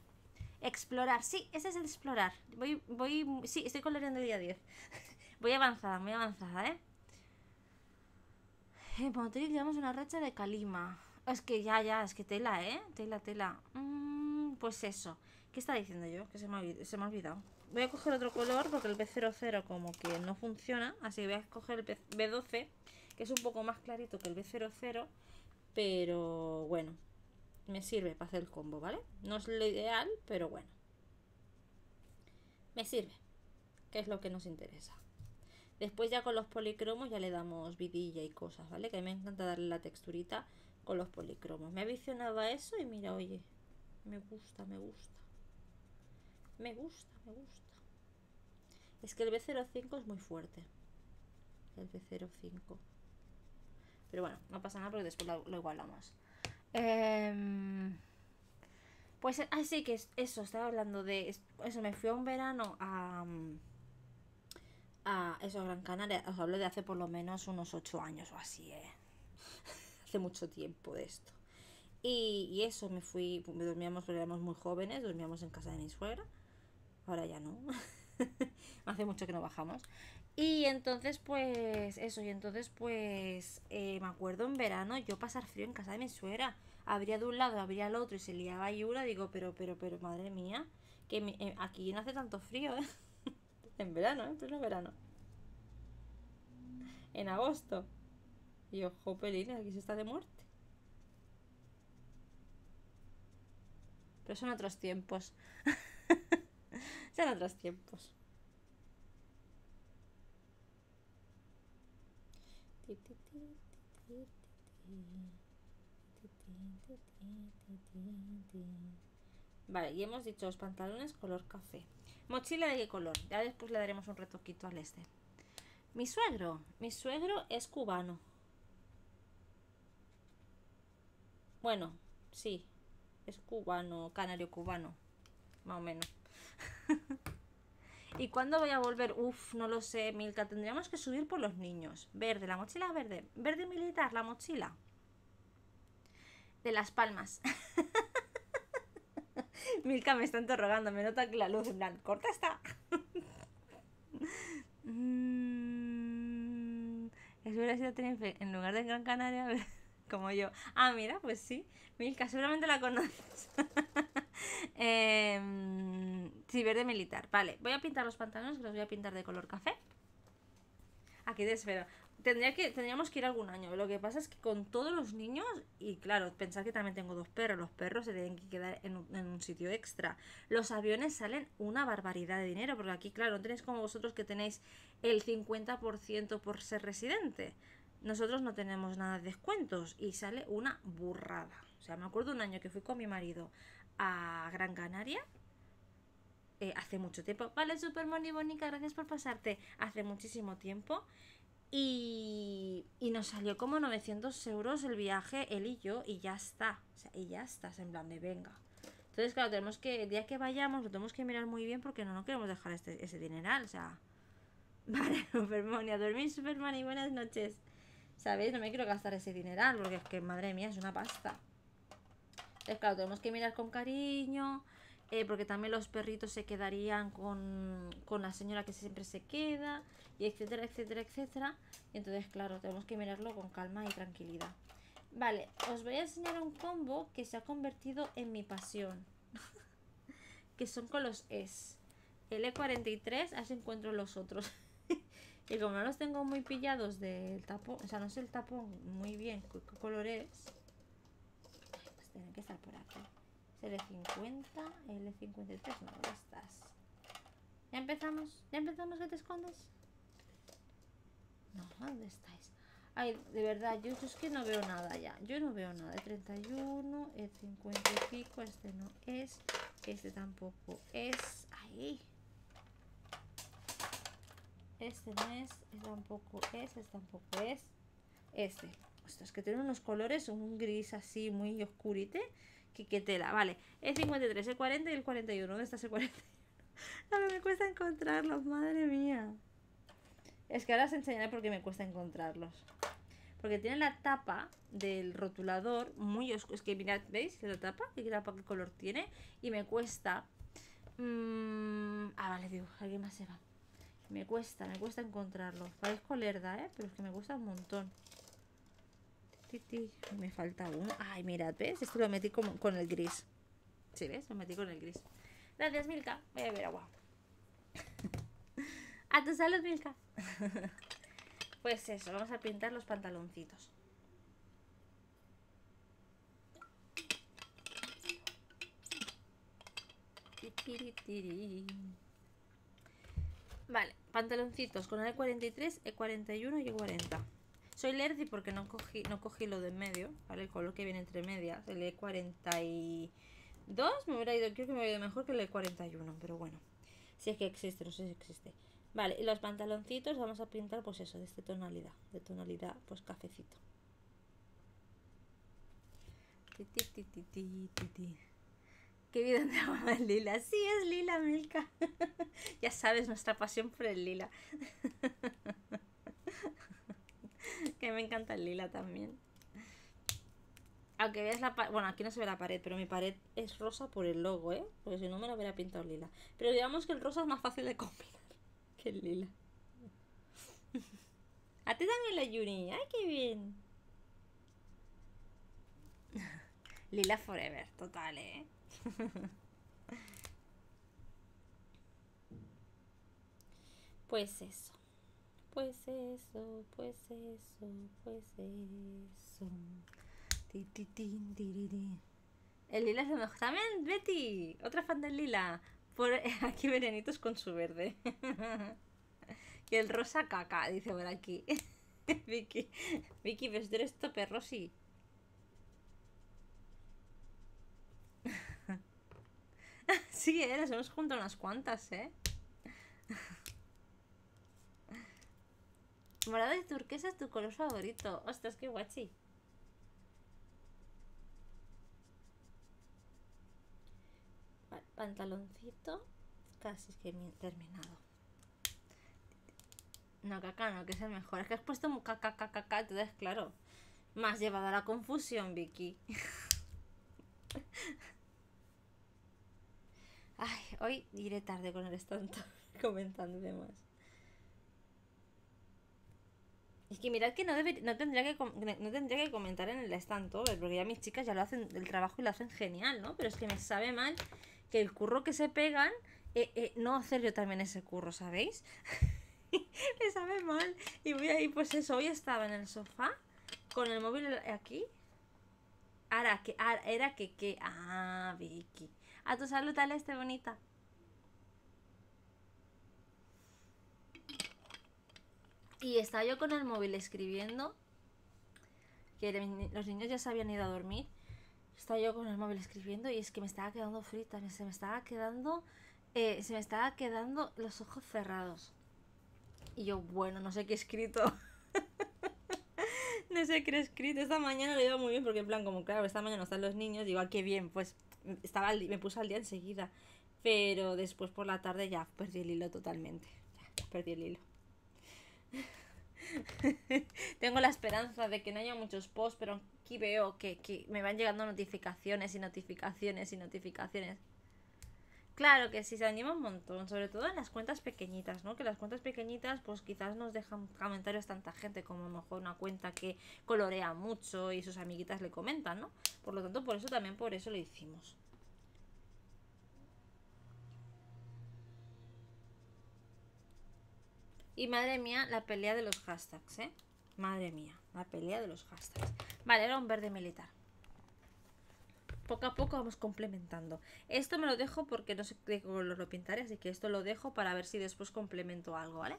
Explorar. Sí, ese es el explorar. Voy, voy... Sí, estoy coloreando el día 10. voy avanzada, muy avanzada, ¿eh? En Motril llevamos una racha de calima. Es que ya, ya, es que tela, ¿eh? Tela, tela. Mm, pues eso. ¿Qué está diciendo yo? Que se me, se me ha olvidado. Voy a coger otro color porque el B00 como que no funciona. Así que voy a coger el B12, que es un poco más clarito que el B00. Pero bueno, me sirve para hacer el combo, ¿vale? No es lo ideal, pero bueno. Me sirve, que es lo que nos interesa. Después ya con los policromos ya le damos vidilla y cosas, ¿vale? Que a mí me encanta darle la texturita con los policromos. Me he visionado a eso y mira, oye, me gusta, me gusta. Me gusta, me gusta. Es que el B05 es muy fuerte. El B05. Pero bueno, no pasa nada porque después lo, igualamos. Em, pues así que eso, estaba hablando de eso. Me fui a un verano a, a eso, Gran Canaria. Os hablo de hace por lo menos unos 8 años o así, ¿eh? hace mucho tiempo de esto. Y, eso, me fui, dormíamos, éramos muy jóvenes, dormíamos en casa de mi suegra. Ahora ya no. hace mucho que no bajamos. Y entonces, pues, eso, y entonces, pues, eh, me acuerdo en verano yo pasar frío en casa de mi suegra. Abría de un lado, abría al otro y se liaba una Digo, pero, pero, pero, madre mía, que eh, aquí no hace tanto frío, ¿eh? en verano, en pleno verano. En agosto. Y ojo, pelín, aquí se está de muerte. Pero son otros tiempos. son otros tiempos. Vale, y hemos dicho los pantalones color café. Mochila de qué color. Ya después le daremos un retoquito al este. Mi suegro. Mi suegro es cubano. Bueno, sí, es cubano, canario cubano, más o menos. ¿Y cuándo voy a volver? Uf, no lo sé, Milka. Tendríamos que subir por los niños. Verde, la mochila verde. Verde militar, la mochila. De las palmas. Milka me está interrogando. Me nota que la luz en plan, corta está. mm, es verdad si en lugar de Gran Canaria como yo. Ah, mira, pues sí. Milka, seguramente la conoces. eh, sí, verde militar. Vale, voy a pintar los pantalones, los voy a pintar de color café. Aquí te espero. Tendría que, tendríamos que ir algún año. Lo que pasa es que con todos los niños, y claro, pensar que también tengo dos perros, los perros se tienen que quedar en un, en un sitio extra. Los aviones salen una barbaridad de dinero, porque aquí, claro, no tenéis como vosotros que tenéis el 50% por ser residente nosotros no tenemos nada de descuentos y sale una burrada. O sea, me acuerdo un año que fui con mi marido a Gran Canaria. Eh, hace mucho tiempo. Vale, Super Moni Bonica, gracias por pasarte. Hace muchísimo tiempo. Y, y nos salió como 900 euros el viaje, él y yo, y ya está. O sea, y ya estás en plan de venga. Entonces, claro, tenemos que, el día que vayamos, lo tenemos que mirar muy bien porque no nos queremos dejar este, ese dineral. O sea, vale, Superman, y a dormir Superman y buenas noches. ¿Sabéis? No me quiero gastar ese dineral porque es que, madre mía, es una pasta. Entonces, claro, tenemos que mirar con cariño. Eh, porque también los perritos se quedarían con, con la señora que siempre se queda, y etcétera, etcétera, etcétera. Y entonces, claro, tenemos que mirarlo con calma y tranquilidad. Vale, os voy a enseñar un combo que se ha convertido en mi pasión. que son con los S. El E43, así encuentro los otros. Y como no los tengo muy pillados del tapón, o sea, no sé el tapón muy bien qué color es. Pues tienen que estar por aquí. L50, L53, no, ya estás. ¿Ya empezamos? ¿Ya empezamos que te escondes? No, ¿dónde estáis? Ay, de verdad, yo, es que no veo nada ya. Yo no veo nada. El 31, el 50 y pico, este no es. Este tampoco es. Ahí. Este no es, este tampoco es, este tampoco es. Este. Ostras, que tiene unos colores, un gris así muy oscurite que, tela, vale. El 53, el 40 y el 41. ¿Dónde está ese 41? No, me cuesta encontrarlos, madre mía. Es que ahora os enseñaré por qué me cuesta encontrarlos. Porque tiene la tapa del rotulador muy oscura. Es que mirad, ¿veis? Que la tapa, ¿qué tapa qué color tiene? Y me cuesta... Mmm... Ah, vale, digo, alguien más se va. Me cuesta, me cuesta encontrarlo. Parezco lerda, ¿eh? Pero es que me cuesta un montón. Me falta uno. Ay, mirad, ¿ves? Esto lo metí con, con el gris. ¿Sí, ves? Lo metí con el gris. Gracias, Milka. Voy a beber agua. a tu salud, Milka. pues eso, vamos a pintar los pantaloncitos. Vale, pantaloncitos con el 43, E41 y E40. Soy Lerdi porque no cogí, no cogí lo de en medio, ¿vale? El color que viene entre medias, el E42 me hubiera ido, creo que me hubiera ido mejor que el E41, pero bueno. Si es que existe, no sé si existe. Vale, y los pantaloncitos vamos a pintar pues eso, de esta tonalidad, de tonalidad pues cafecito. Qué vida de el lila. Sí, es lila, Milka. ya sabes nuestra pasión por el lila. que me encanta el lila también. Aunque veas la pared. Bueno, aquí no se ve la pared, pero mi pared es rosa por el logo, ¿eh? Porque si no me lo hubiera pintado lila. Pero digamos que el rosa es más fácil de combinar que el lila. A ti también la Yuri. ¡Ay, qué bien! Lila Forever, total, ¿eh? pues eso. Pues eso, pues eso, pues eso. El lila es lo mejor. También, Betty, otra fan del lila. Por aquí verenitos con su verde. y el rosa caca, dice por aquí. Vicky, Vicky, ¿ves de esto perro? Sí. sí, eh, nos hemos juntado unas cuantas, eh. Morado y turquesa es tu color favorito. Ostras, qué guachi. pantaloncito. Casi es que terminado. No, caca, no, que es el mejor. Es que has puesto caca, caca, caca. Entonces, claro. Más llevado a la confusión, Vicky. Ay, hoy iré tarde con el stand comentando demás. Es que mirad que no, tendría que no tendría que comentar en el over, porque ya mis chicas ya lo hacen el trabajo y lo hacen genial, ¿no? Pero es que me sabe mal que el curro que se pegan, eh, eh, no hacer yo también ese curro, ¿sabéis? me sabe mal. Y voy ahí, pues eso, hoy estaba en el sofá con el móvil aquí. Ahora, que, era que, que, ah, Vicky. A tu salud, tal este bonita. Y estaba yo con el móvil escribiendo, que los niños ya se habían ido a dormir. Estaba yo con el móvil escribiendo y es que me estaba quedando frita, se me estaba quedando, eh, se me estaba quedando los ojos cerrados. Y yo, bueno, no sé qué he escrito. no sé qué he escrito. Esta mañana lo iba muy bien porque en plan, como claro, esta mañana están los niños, digo, ah, qué bien, pues estaba me puse al día enseguida. Pero después por la tarde ya perdí el hilo totalmente. Ya, perdí el hilo. Tengo la esperanza de que no haya muchos posts, pero aquí veo que, que me van llegando notificaciones y notificaciones y notificaciones. Claro que sí, se anima un montón, sobre todo en las cuentas pequeñitas, ¿no? Que las cuentas pequeñitas pues quizás nos dejan comentarios tanta gente como a lo mejor una cuenta que colorea mucho y sus amiguitas le comentan, ¿no? Por lo tanto, por eso también por eso lo hicimos. Y madre mía, la pelea de los hashtags, ¿eh? Madre mía, la pelea de los hashtags. Vale, era un verde militar poco a poco vamos complementando. Esto me lo dejo porque no sé qué lo pintaré, así que esto lo dejo para ver si después complemento algo, ¿vale?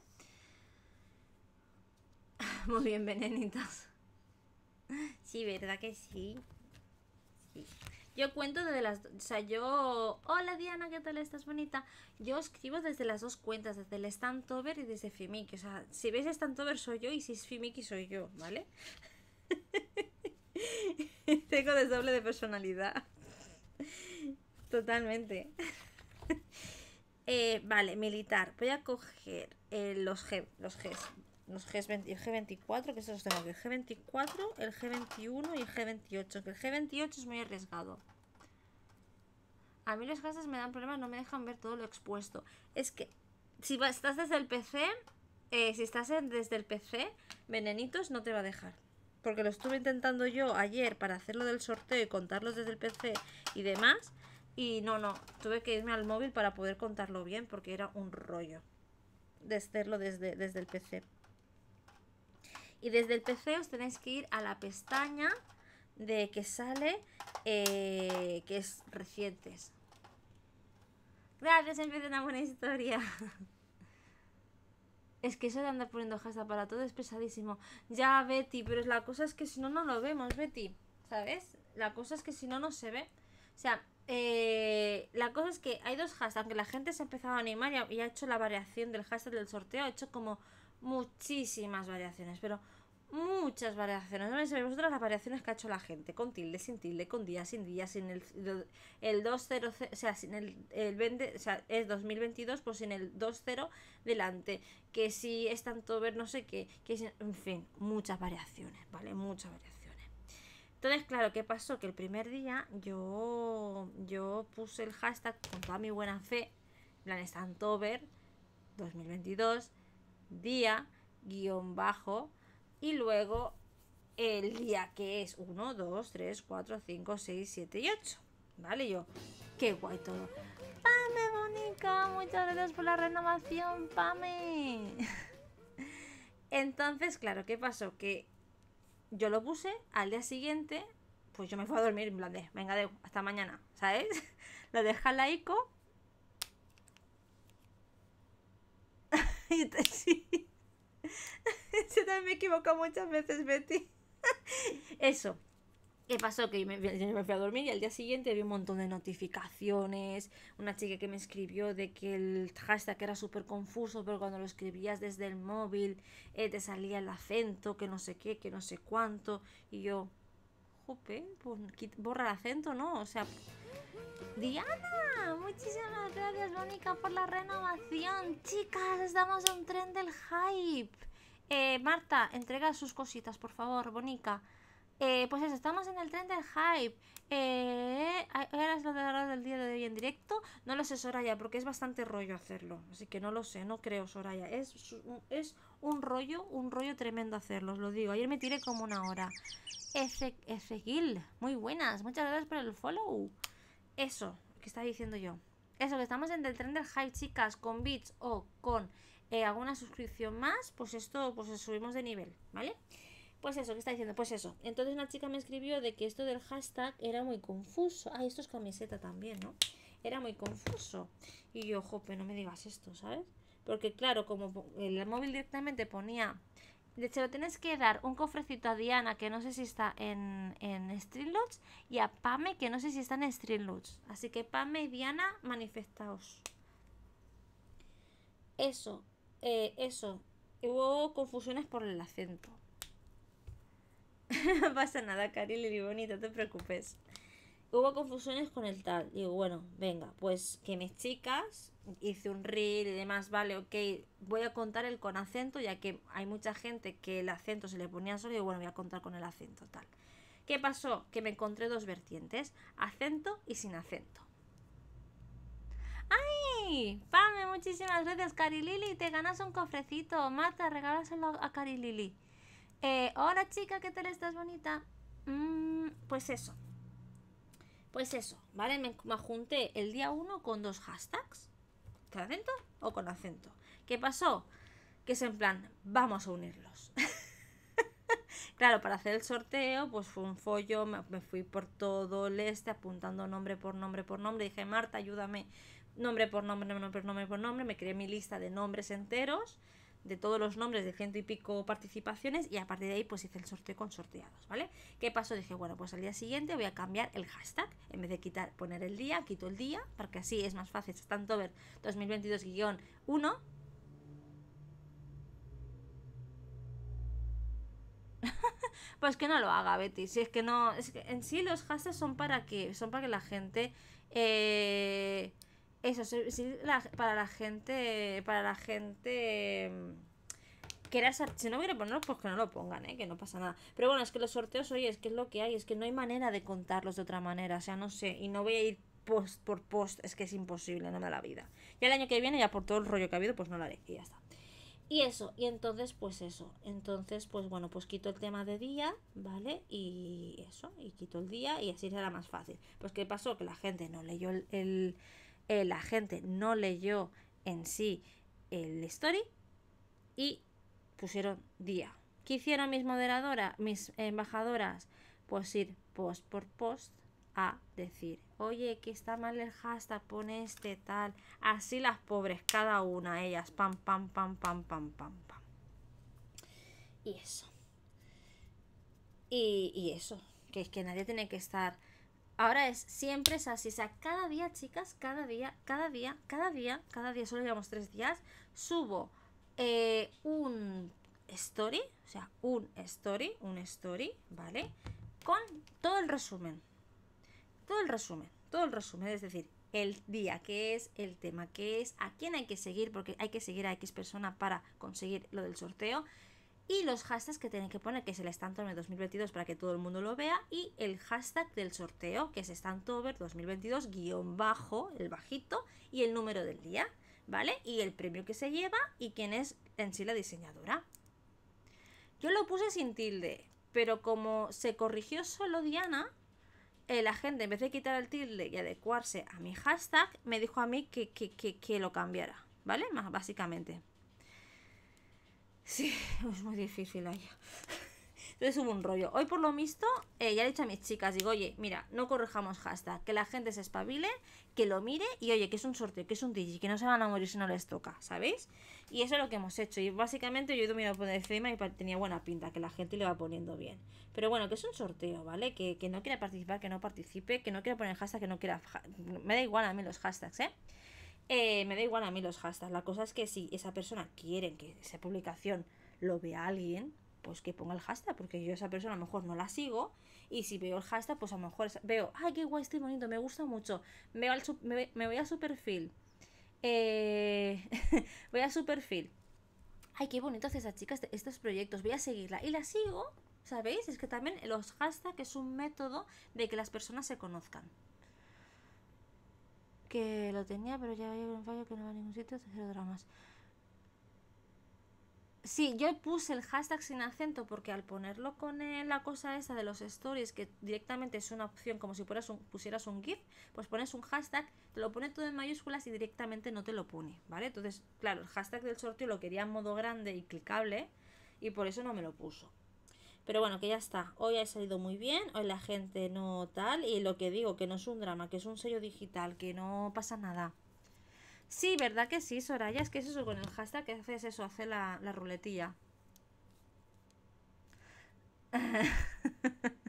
Muy bien, venenitas. Sí, ¿verdad que sí? Yo cuento desde las... O sea, yo... Hola Diana, ¿qué tal estás bonita? Yo escribo desde las dos cuentas, desde el Stantover y desde Fimiki. O sea, si veis Stantover soy yo y si es Fimiki soy yo, ¿vale? Tengo doble de personalidad. Totalmente. Eh, vale, militar. Voy a coger eh, los G, los Gs. Los Gs el G24, que estos los tengo aquí. El G24, el G21 y el G28. Que el G28 es muy arriesgado. A mí los gastos me dan problemas, no me dejan ver todo lo expuesto. Es que si estás desde el PC, eh, si estás desde el PC, Venenitos no te va a dejar porque lo estuve intentando yo ayer para hacerlo del sorteo y contarlos desde el PC y demás. Y no, no, tuve que irme al móvil para poder contarlo bien porque era un rollo de hacerlo desde, desde el PC. Y desde el PC os tenéis que ir a la pestaña de que sale, eh, que es recientes. Gracias, empieza una buena historia. Es que eso de andar poniendo hashtag para todo es pesadísimo. Ya, Betty, pero la cosa es que si no, no lo vemos, Betty. ¿Sabes? La cosa es que si no, no se ve. O sea, eh, la cosa es que hay dos hashtags. Aunque la gente se ha empezado a animar y y ha hecho la variación del hashtag del sorteo, ha hecho como muchísimas variaciones. Pero muchas variaciones. No sabéis vosotros las variaciones que ha hecho la gente, con tilde, sin tilde, con día, sin día, sin el, el 2.0, o sea, sin el, el 20, o sea, es 2022, pues sin el 2.0 delante. Que si es tanto ver no sé qué, que en fin, muchas variaciones, ¿vale? Muchas variaciones. Entonces, claro, ¿qué pasó? Que el primer día yo, yo puse el hashtag con toda mi buena fe, plan Stantover 2022, día, guion bajo, y luego el día que es 1, 2, 3, 4, 5, 6, 7 y 8. ¿Vale? Yo, qué guay todo. Pame, Mónica, muchas gracias por la renovación, Pame. Entonces, claro, ¿qué pasó? Que yo lo puse al día siguiente, pues yo me fui a dormir en plan de, venga, de, hasta mañana, ¿sabes? lo deja la ICO. y te, sí. Se también me equivoco muchas veces, Betty. Eso. ¿Qué pasó? Que yo me, fui a dormir y al día siguiente vi un montón de notificaciones. Una chica que me escribió de que el hashtag era súper confuso, pero cuando lo escribías desde el móvil eh, te salía el acento, que no sé qué, que no sé cuánto. Y yo, jope, pues borra el acento, ¿no? O sea, Diana, muchísimas gracias, Mónica, por la renovación. Chicas, estamos en tren del hype. Eh, Marta, entrega sus cositas, por favor, Bonica. Eh, pues eso, estamos en el tren del hype. Eh, ¿Ahora es lo de la del día de hoy en directo? No lo sé, Soraya, porque es bastante rollo hacerlo. Así que no lo sé, no creo, Soraya. Es, es un rollo, un rollo tremendo hacerlo, os lo digo. Ayer me tiré como una hora. Efegil, muy buenas. Muchas gracias por el follow. Eso, que está diciendo yo. Eso, que estamos en el tren del hype, chicas, con bits o con eh, alguna suscripción más, pues esto, pues subimos de nivel, ¿vale? Pues eso, ¿qué está diciendo? Pues eso. Entonces una chica me escribió de que esto del hashtag era muy confuso. Ah, esto es camiseta también, ¿no? Era muy confuso. Y yo, jope, no me digas esto, ¿sabes? Porque claro, como el móvil directamente ponía... De hecho, lo tienes que dar un cofrecito a Diana, que no sé si está en, en y a Pame, que no sé si está en Streamlabs. Así que Pame y Diana, manifestaos. Eso, eh, eso, hubo confusiones por el acento. no pasa nada, Cari Lili bonita, no te preocupes. Hubo confusiones con el tal. Digo, bueno, venga, pues que mis chicas, hice un reel y demás, vale, ok, voy a contar el con acento, ya que hay mucha gente que el acento se le ponía solo, y digo, bueno, voy a contar con el acento, tal. ¿Qué pasó? Que me encontré dos vertientes, acento y sin acento. ¡Ay! Pame, muchísimas gracias, Cari Lili. Te ganas un cofrecito. Marta, regálaselo a Cari Lili. Eh, hola, chica, ¿qué tal estás bonita? Mm, pues eso. Pues eso, ¿vale? Me, junté el día 1 con dos hashtags. ¿Con acento o con acento? ¿Qué pasó? Que es en plan, vamos a unirlos. claro, para hacer el sorteo, pues fue un follo, me, fui por todo el este, apuntando nombre por nombre por nombre. Dije, Marta, ayúdame, nombre por nombre, nombre por nombre por nombre. Me creé mi lista de nombres enteros, de todos los nombres de ciento y pico participaciones, y a partir de ahí, pues hice el sorteo con sorteados, ¿vale? ¿Qué pasó? Dije, bueno, pues al día siguiente voy a cambiar el hashtag. En vez de quitar, poner el día, quito el día, porque así es más fácil. Tanto ver 2022-1 pues que no lo haga, Betty. Si es que no. Es que en sí los hashtags son para que. Son para que la gente. Eh, eso, sí, la, para la gente. Para la gente. Quiera, si no quiere ponerlo, pues que no lo pongan, ¿eh? que no pasa nada. Pero bueno, es que los sorteos, oye, es que es lo que hay, es que no hay manera de contarlos de otra manera, o sea, no sé, y no voy a ir post por post, es que es imposible, no me da la vida. Ya el año que viene, ya por todo el rollo que ha habido, pues no lo haré, y ya está. Y eso, y entonces pues eso, entonces pues bueno, pues quito el tema de día, ¿vale? Y eso, y quito el día y así será más fácil. Pues ¿qué pasó? Que la gente no leyó el, el la gente no leyó en sí el story y pusieron día. ¿Qué hicieron mis moderadoras, mis embajadoras? Pues ir post por post a decir, oye, que está mal el hashtag, pone este tal. Así las pobres, cada una, ellas, pam, pam, pam, pam, pam, pam, pam. Y eso. Y, y eso, que es que nadie tiene que estar... Ahora es, siempre es así, o sea, cada día, chicas, cada día, cada día, cada día, cada día, solo llevamos tres días, subo eh, un story, o sea, un story, un story, ¿vale? Con todo el resumen, todo el resumen, todo el resumen, es decir, el día, qué es el tema, qué es, a quién hay que seguir, porque hay que seguir a X persona para conseguir lo del sorteo, y los hashtags que tienen que poner, que es el Stantover 2022 para que todo el mundo lo vea, y el hashtag del sorteo, que es Stantover 2022 guion bajo, el bajito, y el número del día, ¿vale? Y el premio que se lleva y quién es en sí la diseñadora. Yo lo puse sin tilde, pero como se corrigió solo Diana, la gente en vez de quitar el tilde y adecuarse a mi hashtag, me dijo a mí que, que, que, que lo cambiara, ¿vale? Más básicamente. Sí, es muy difícil ahí. Entonces hubo un rollo. Hoy por lo visto, eh, ya he dicho a mis chicas, digo, oye, mira, no corrijamos hashtag, que la gente se espabile, que lo mire y oye, que es un sorteo, que es un digi, que no se van a morir si no les toca, ¿sabéis? Y eso es lo que hemos hecho. Y básicamente yo he ido mirando por encima y tenía buena pinta, que la gente le va poniendo bien. Pero bueno, que es un sorteo, ¿vale? Que, que no quiera participar, que no participe, que no quiera poner hashtag, que no quiera... Me da igual a mí los hashtags, ¿eh? Eh, me da igual a mí los hashtags. La cosa es que si esa persona quiere que esa publicación lo vea alguien, pues que ponga el hashtag, porque yo a esa persona a lo mejor no la sigo. Y si veo el hashtag, pues a lo mejor veo, ay, qué guay, estoy bonito, me gusta mucho. Veo al me, me, voy a su perfil. Eh, voy a su perfil. Ay, qué bonito hace esa chica este, estos proyectos. Voy a seguirla. Y la sigo, ¿sabéis? Es que también los hashtags es un método de que las personas se conozcan que lo tenía, pero ya había un fallo que no va a ningún sitio, cero dramas. Sí, yo puse el hashtag sin acento porque al ponerlo con la cosa esa de los stories, que directamente es una opción como si un, pusieras un GIF, pues pones un hashtag, te lo pone todo en mayúsculas y directamente no te lo pone, ¿vale? Entonces, claro, el hashtag del sorteo lo quería en modo grande y clicable y por eso no me lo puso. Pero bueno, que ya está. Hoy ha salido muy bien, hoy la gente no tal. Y lo que digo, que no es un drama, que es un sello digital, que no pasa nada. Sí, ¿verdad que sí, Soraya? Es que es eso con el hashtag que haces eso, hace la, la ruletilla.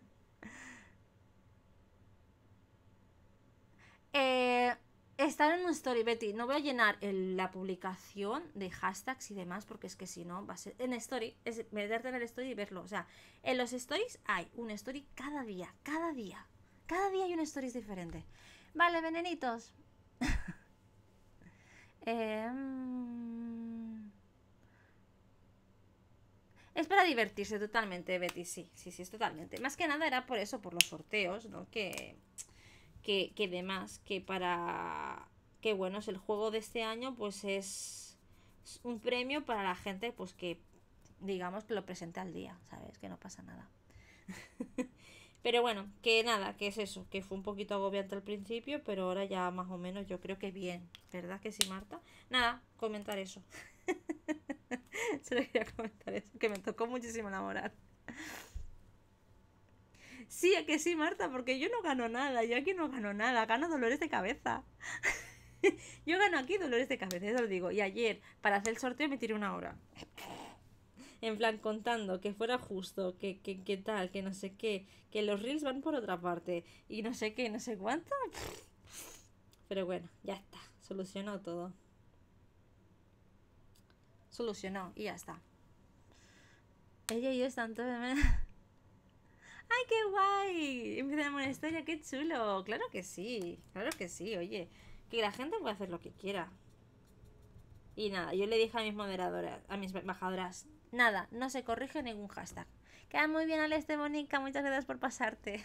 eh, estar en un story, Betty. No voy a llenar la publicación de hashtags y demás, porque es que si no, va a ser en story, es meterte en el story y verlo. O sea, en los stories hay un story cada día, cada día. Cada día hay un story diferente. Vale, venenitos. Em, es para divertirse totalmente, Betty, sí, sí, sí, es totalmente. Más que nada era por eso, por los sorteos, ¿no? Que que, que demás, que para que bueno, es el juego de este año, pues es un premio para la gente, pues que digamos que lo presente al día, ¿sabes? Que no pasa nada. pero bueno, que nada, que es eso, que fue un poquito agobiante al principio, pero ahora ya más o menos yo creo que bien, ¿verdad que sí, Marta? Nada, comentar eso. Solo quería comentar eso, que me tocó muchísimo enamorar. Sí, que sí, Marta, porque yo no gano nada, yo aquí no gano nada, gano dolores de cabeza. yo gano aquí dolores de cabeza, eso lo digo. Y ayer, para hacer el sorteo, me tiré una hora. En plan, contando que fuera justo, que, que, que tal, que no sé qué, que los reels van por otra parte, y no sé qué, no sé cuánto. Pero bueno, ya está, solucionó todo. Solucionó, y ya está. Ella y yo están todo... ¡Ay, qué guay! Empieza una historia, qué chulo. Claro que sí, claro que sí, oye. Que la gente puede hacer lo que quiera. Y nada, yo le dije a mis moderadoras, a mis embajadoras, nada, no se corrige ningún hashtag. Queda muy bien, Aleste Bonica, muchas gracias por pasarte.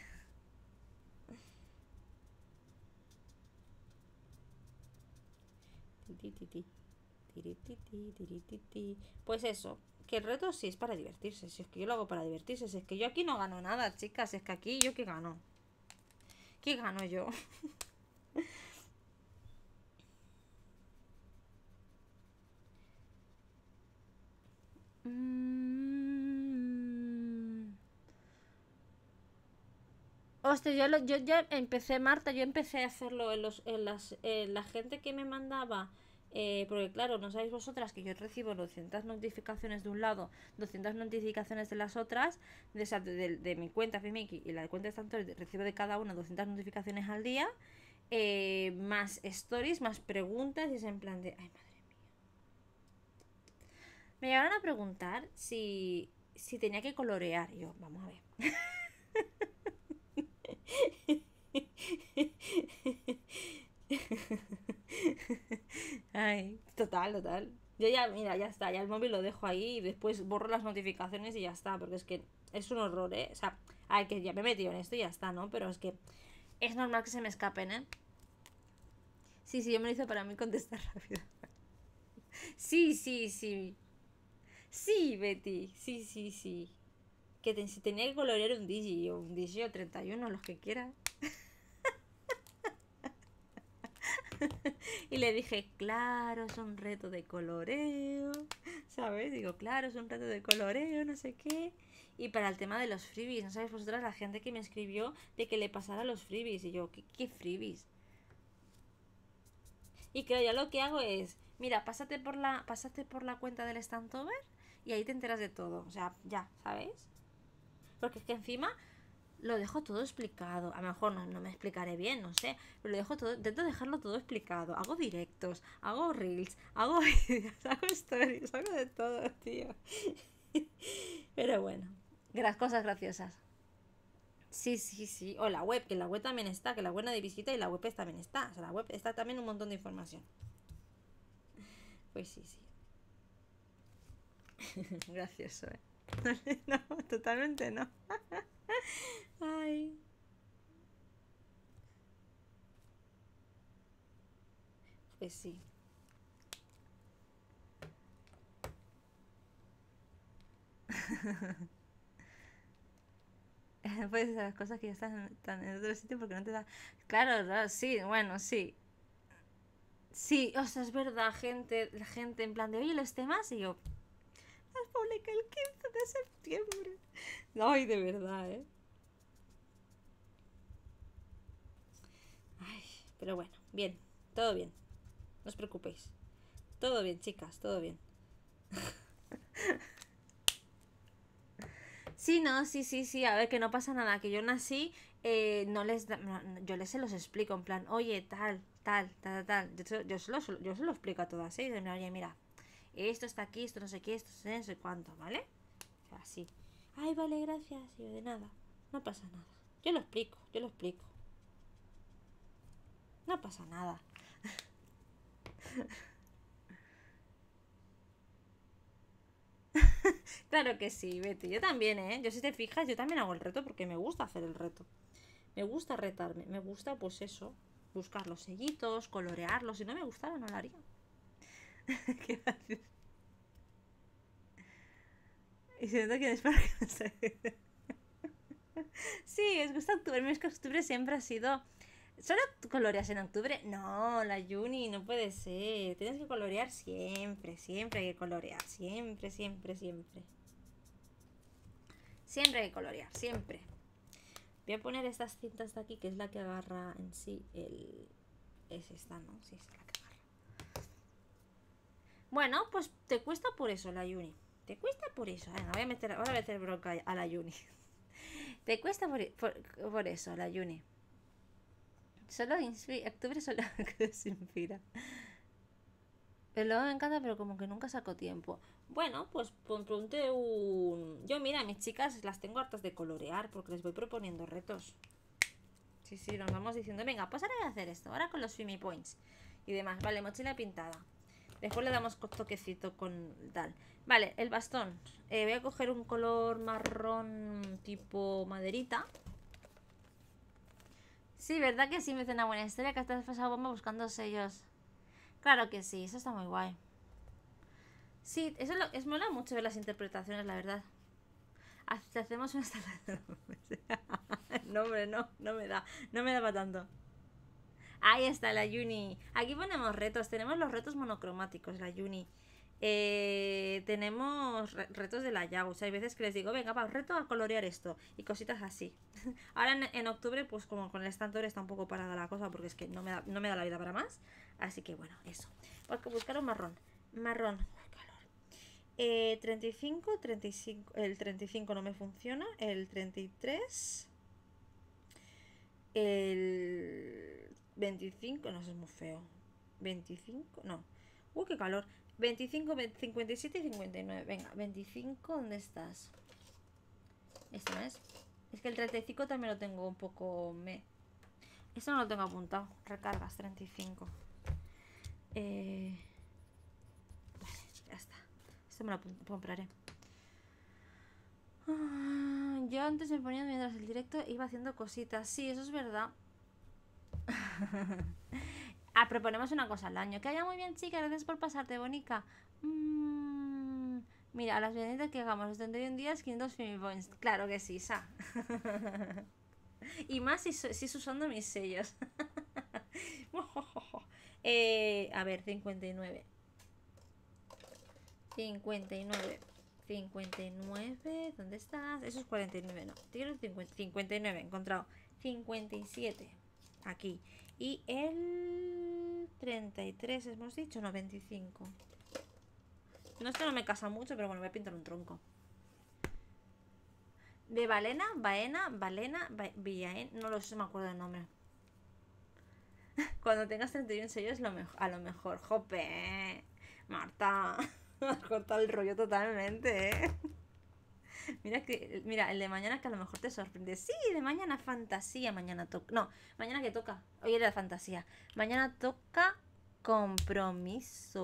Pues eso, el reto sí es para divertirse. Si es que yo lo hago para divertirse. Si es que yo aquí no gano nada, chicas. Es que aquí yo qué gano. ¿Qué gano yo? Mm. Hostia, yo, yo ya empecé, Marta, yo empecé a hacerlo en, los, en, las, en la gente que me mandaba eh, porque claro, no sabéis vosotras que yo recibo 200 notificaciones de un lado, 200 notificaciones de las otras, de, de, mi cuenta Fimiki y la de cuenta de tanto recibo de cada una 200 notificaciones al día, eh, más stories, más preguntas, y es en plan de, ay madre mía. Me llegaron a preguntar si, si tenía que colorear. Yo, vamos a ver. Ay, total, total. Yo ya, mira, ya está, ya el móvil lo dejo ahí y después borro las notificaciones y ya está, porque es que es un horror, ¿eh? O sea, ay, que ya me he metido en esto y ya está, ¿no? Pero es que es normal que se me escapen, ¿eh? Sí, sí, yo me lo hice para mí contestar rápido. Sí, sí, sí. Sí, Betty, sí, sí, sí. Que si tenía que colorear un Digi o un Digi o 31, los que quiera. y le dije, claro, es un reto de coloreo, ¿sabes? Digo, claro, es un reto de coloreo, no sé qué. Y para el tema de los freebies, ¿no sabéis vosotras la gente que me escribió de que le pasara los freebies? Y yo, ¿qué, qué freebies? Y que ya lo que hago es, mira, pásate por la, pásate por la cuenta del Stantover y ahí te enteras de todo. O sea, ya, ¿sabéis? Porque es que encima lo dejo todo explicado. A lo mejor no, me explicaré bien, no sé, pero lo dejo todo, intento dejarlo todo explicado. Hago directos, hago reels, hago videos, hago stories, hago de todo, tío. pero bueno, cosas graciosas. Sí, sí, sí. O la web, que la web también está, que la web de visita y la web también está. O sea, la web está también un montón de información. Pues sí, sí. Gracioso, ¿eh? no, totalmente no. Ay. Pues sí. Puedes hacer las cosas que ya están, en otro sitio porque no te da. Claro, sí, bueno, sí. Sí, o sea, es verdad, gente, la gente en plan de, oye, los temas, y yo, las publiqué el 15 de septiembre. Ay, de verdad, ¿eh? Ay, pero bueno, bien, todo bien. No os preocupéis. Todo bien, chicas, todo bien. Sí, no, sí, sí, sí, a ver, que no pasa nada, que yo nací, eh, no les, yo les se los explico, en plan, oye, tal, tal, tal, tal. Yo, yo, se, lo, yo se explico a todas, ¿eh? Oye, mira, esto está aquí, esto no sé qué, esto no sé cuánto, ¿vale? Así. Ay, vale, gracias. Y yo de nada. No pasa nada. Yo lo explico, yo lo explico. No pasa nada. Claro que sí, Betty. Yo también, ¿eh? Yo si te fijas, yo también hago el reto porque me gusta hacer el reto. Me gusta retarme. Me gusta, pues eso, buscar los sellitos, colorearlos. Si no me gustara, no lo haría. ¿Qué? Y si no te quieres para que no se... Sí, es gusta octubre. Es que octubre siempre ha sido... ¿Solo coloreas en octubre? No, la Juni, no puede ser. Tienes que colorear siempre, siempre hay que colorear. Siempre, siempre, siempre. Siempre hay que colorear, siempre. Voy a poner estas cintas de aquí, que es la que agarra en sí el... Es esta, ¿no? Sí, es la que agarra. Bueno, pues te cuesta por eso la Juni. Te cuesta por eso. Venga, voy a meter, ahora voy a meter bronca a la Juni. Te cuesta por, por, eso la Juni. Solo. Octubre solo se inspira. Pero luego me encanta, pero como que nunca saco tiempo. Bueno, pues pon- ponte un. Yo, mira, mis chicas las tengo hartas de colorear porque les voy proponiendo retos. Sí, sí, nos vamos diciendo, venga, pues ahora voy a hacer esto, ahora con los Swimmy Points y demás. Vale, mochila pintada. Después le damos toquecito con tal. Vale, el bastón. Eh, voy a coger un color marrón tipo maderita. Sí, ¿verdad que sí? Me hace una buena historia que hasta has pasado bomba buscando sellos. Claro que sí, eso está muy guay. Sí, eso lo- es mola mucho ver las interpretaciones, la verdad. Haz- Hacemos una No, hombre, no, no me da, no me da para tanto. Ahí está la Uni. Aquí ponemos retos. Tenemos los retos monocromáticos, la Uni. Eh, tenemos re- retos de la Yao. O sea, hay veces que les digo, venga, va, reto a colorear esto. Y cositas así. Ahora en, octubre, pues como con el estantor está un poco parada la cosa porque es que no me da, no me da la vida para más. Así que bueno, eso. Porque buscar un marrón. Marrón. Calor. Eh, 35, 35. El 35 no me funciona. El 33. El 25. No, eso es muy feo. 25. No. Uy, qué calor. 25, 20, 57 y 59. Venga, 25, ¿dónde estás? Este no es. Es que el 35 también lo tengo un poco me. Esto no lo tengo apuntado. Recargas 35. Eh... Vale, ya está. Esto me lo compraré. Ah, Yo antes me ponía mientras el directo iba haciendo cositas. Sí, eso es verdad. ah, proponemos una cosa al año. Que vaya muy bien, chica. Gracias por pasarte, bonica. Mm, mira, a las venidas que hagamos los 31 días, 500 Fimi Points. Claro que sí, Sa. y más si, si es usando mis sellos. Eh, a ver, 59. 59. 59. ¿Dónde estás? Eso es 49, no. Quiero 50, 59, encontrado. 57. Aquí. Y el 33, hemos dicho, no, 25. No, esto no me casa mucho, pero bueno, voy a pintar un tronco. De Valena, Baena, Valena, Ba- no lo sé, me acuerdo el nombre. Cuando tengas 31 sellos, lo a lo mejor. Jope, Marta, me has cortado el rollo totalmente, ¿eh? Mira que, mira, el de mañana que a lo mejor te sorprende. Sí, de mañana fantasía, mañana toca. No, mañana que toca. Hoy era fantasía. Mañana toca compromiso.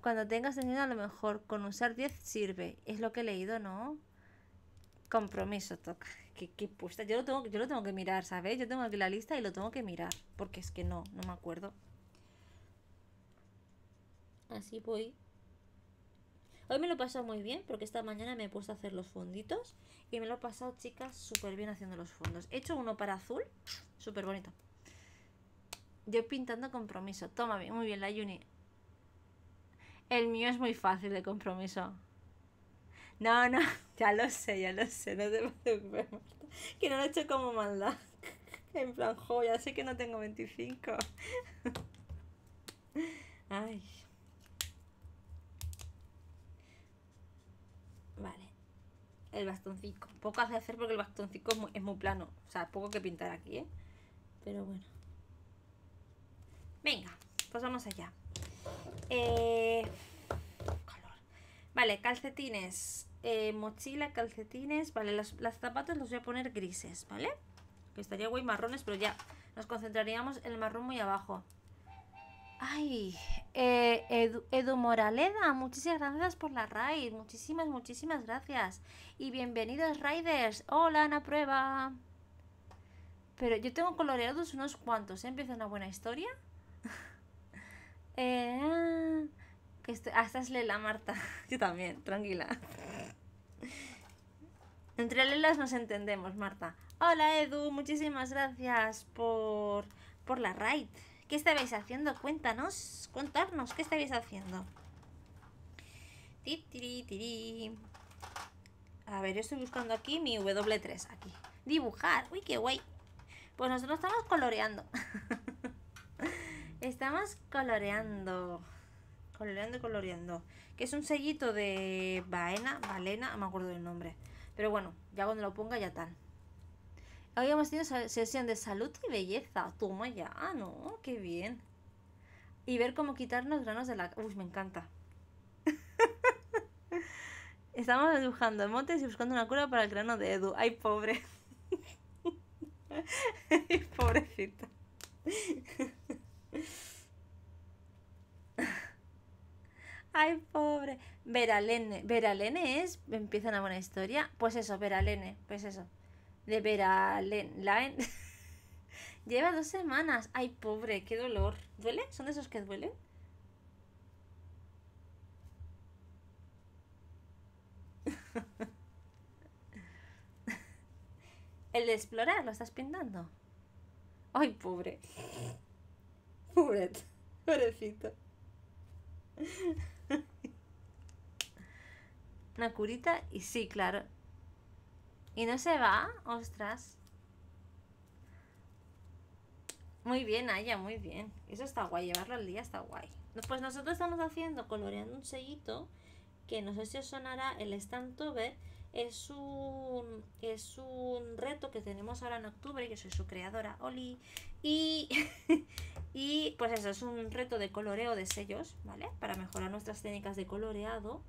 Cuando tengas tenido a lo mejor con usar 10 sirve. Es lo que he leído, ¿no? Compromiso toca. ¿Qué, qué puesta? Yo lo, tengo, yo lo tengo que mirar, ¿sabes? Yo tengo aquí la lista y lo tengo que mirar. Porque es que no, no me acuerdo. Así voy. Hoy me lo he pasado muy bien porque esta mañana me he puesto a hacer los fonditos y me lo he pasado, chicas, súper bien haciendo los fondos. He hecho uno para azul, súper bonito. Yo pintando compromiso. Toma muy bien, la Uni. El mío es muy fácil de compromiso. No, no, ya lo sé, ya lo sé, no te preocupes, Que no lo he hecho como maldad. En plan, jo, ya sé que no tengo 25. Ay. Vale. El bastoncito. Poco hace hacer porque el bastoncito es muy, es muy plano. O sea, poco que pintar aquí, ¿eh? Pero bueno. Venga, pues vamos allá. Eh, color. Vale, calcetines. Eh, mochila, calcetines. Vale, los, zapatos los voy a poner grises, ¿vale? Que estaría guay marrones, pero ya nos concentraríamos en el marrón muy abajo. Ay, eh, Edu, Moraleda, muchísimas gracias por la raid. Muchísimas, muchísimas gracias. Y bienvenidos, Raiders. Hola, Ana Prueba. Pero yo tengo coloreados unos cuantos. ¿eh? Empieza una buena historia. eh, que hasta es Lela, Marta. Yo también, tranquila. Entre Lelas nos entendemos, Marta. Hola, Edu. Muchísimas gracias por, por la raid. ¿Qué estabais haciendo? Cuéntanos, contarnos, ¿qué estabais haciendo? A ver, yo estoy buscando aquí mi W3, aquí. Dibujar, uy, qué guay. Pues nosotros estamos coloreando. estamos coloreando. Coloreando coloreando. Que es un sellito de Baena, Valena, no me acuerdo del nombre. Pero bueno, ya cuando lo ponga ya tal. Hoy hemos tenido sesión de salud y belleza. Toma ya, no, qué bien. Y ver cómo quitarnos granos de la... Uy, me encanta. Estamos dibujando motes y buscando una cura para el grano de Edu. Ay, pobre. Ay, pobrecito. Ay, pobre. Veralene. Veralene es. Empieza una buena historia. Pues eso, Veralene. Pues eso de Veralen. Lleva dos semanas. Ay, pobre, qué dolor. ¿Duele? ¿Son de esos que duelen? El de explorar, ¿lo estás pintando? Ay, pobre. Pobre. Pobrecito. Una curita y sí, claro. ¿Y no se va? Ostras. Muy bien, Aya, muy bien. Eso está guay, llevarlo al día está guay. Pues nosotros estamos haciendo, coloreando un sellito, que no sé si os sonará el Stantober. Es un, es un reto que tenemos ahora en octubre, yo soy su creadora, Oli. Y, y pues eso, es un reto de coloreo de sellos, ¿vale? Para mejorar nuestras técnicas de coloreado.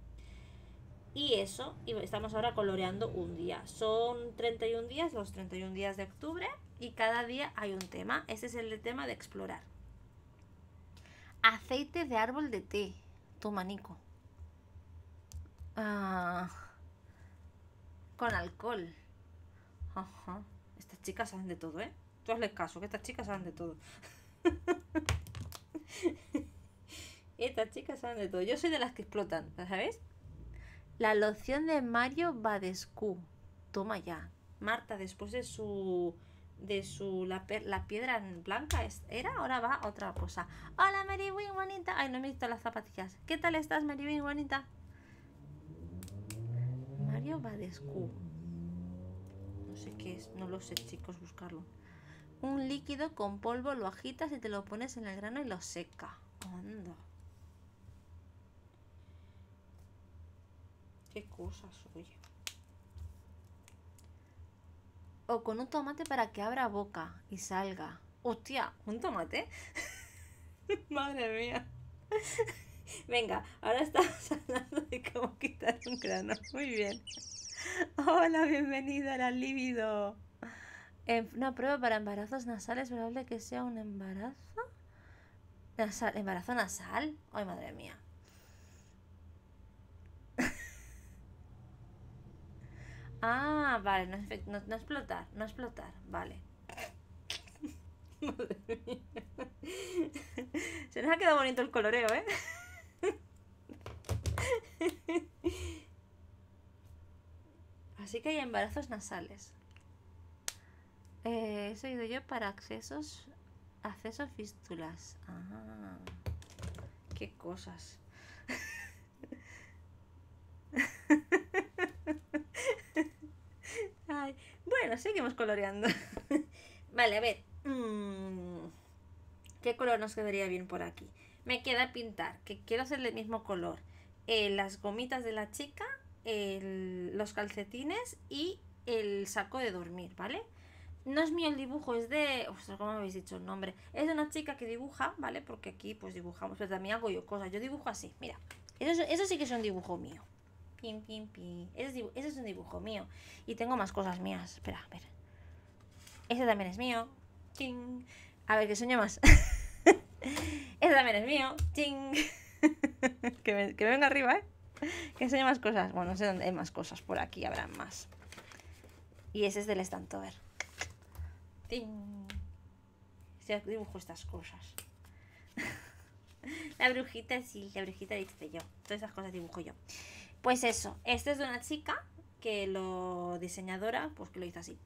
Y eso, y estamos ahora coloreando un día. Son 31 días, los 31 días de octubre, y cada día hay un tema. Este es el tema de explorar. Aceite de árbol de té. Toma, Nico. Ah, con alcohol. Ajá. Estas chicas saben de todo, ¿eh? Tú hazle caso, que estas chicas saben de todo. estas chicas saben de todo. Yo soy de las que explotan, ¿sabes? La loción de Mario Badescu. Toma ya. Marta, después de su. De su. La, la piedra blanca era, ahora va otra cosa. Hola, Mary Wing, bonita. Ay, no me he visto las zapatillas. ¿Qué tal estás, Mary Wing, bonita? Mario Badescu. No sé qué es, no lo sé, chicos, buscarlo. Un líquido con polvo, lo agitas y te lo pones en el grano y lo seca. Anda. Qué cosas, oye. O con un tomate para que abra boca y salga. Hostia, ¿un tomate? Madre mía. Venga, ahora estamos hablando de cómo quitar un grano. Muy bien. Hola, bienvenida al líbido. Una prueba para embarazos nasales, probable que sea un embarazo. ¿Embarazo nasal? Ay, madre mía. Ah, vale, no, no, explotar, no explotar, vale. Se nos ha quedado bonito el coloreo, ¿eh? Así que hay embarazos nasales. Eh, he oído yo para accesos, acceso fístulas. Ah, qué cosas. bueno, seguimos coloreando. vale, a ver. Mm, ¿Qué color nos quedaría bien por aquí? Me queda pintar, que quiero hacerle el mismo color. Eh, las gomitas de la chica, los calcetines y el saco de dormir, ¿vale? no es mío el dibujo, es de. Ostras, ¿cómo me habéis dicho el nombre? Es de una chica que dibuja, ¿vale? Porque aquí pues dibujamos, pero también hago yo cosas. Yo dibujo así, mira. Eso, eso sí que es un dibujo mío. Pim, pim, pim. Ese es, un dibujo mío. Y tengo más cosas mías. Espera, a ver. Ese también es mío. Ching. A ver, que sueño más. Ese también es mío. Ching. que, me, que venga arriba, ¿eh? Que enseñe más cosas. Bueno, no sé dónde hay más cosas. Por aquí habrá más. Y ese es del Stantover. Ya dibujo estas cosas. la brujita, sí, la brujita dice yo. Todas esas cosas dibujo yo. Pues eso, este es de una chica que lo diseñadora, pues que lo hizo así.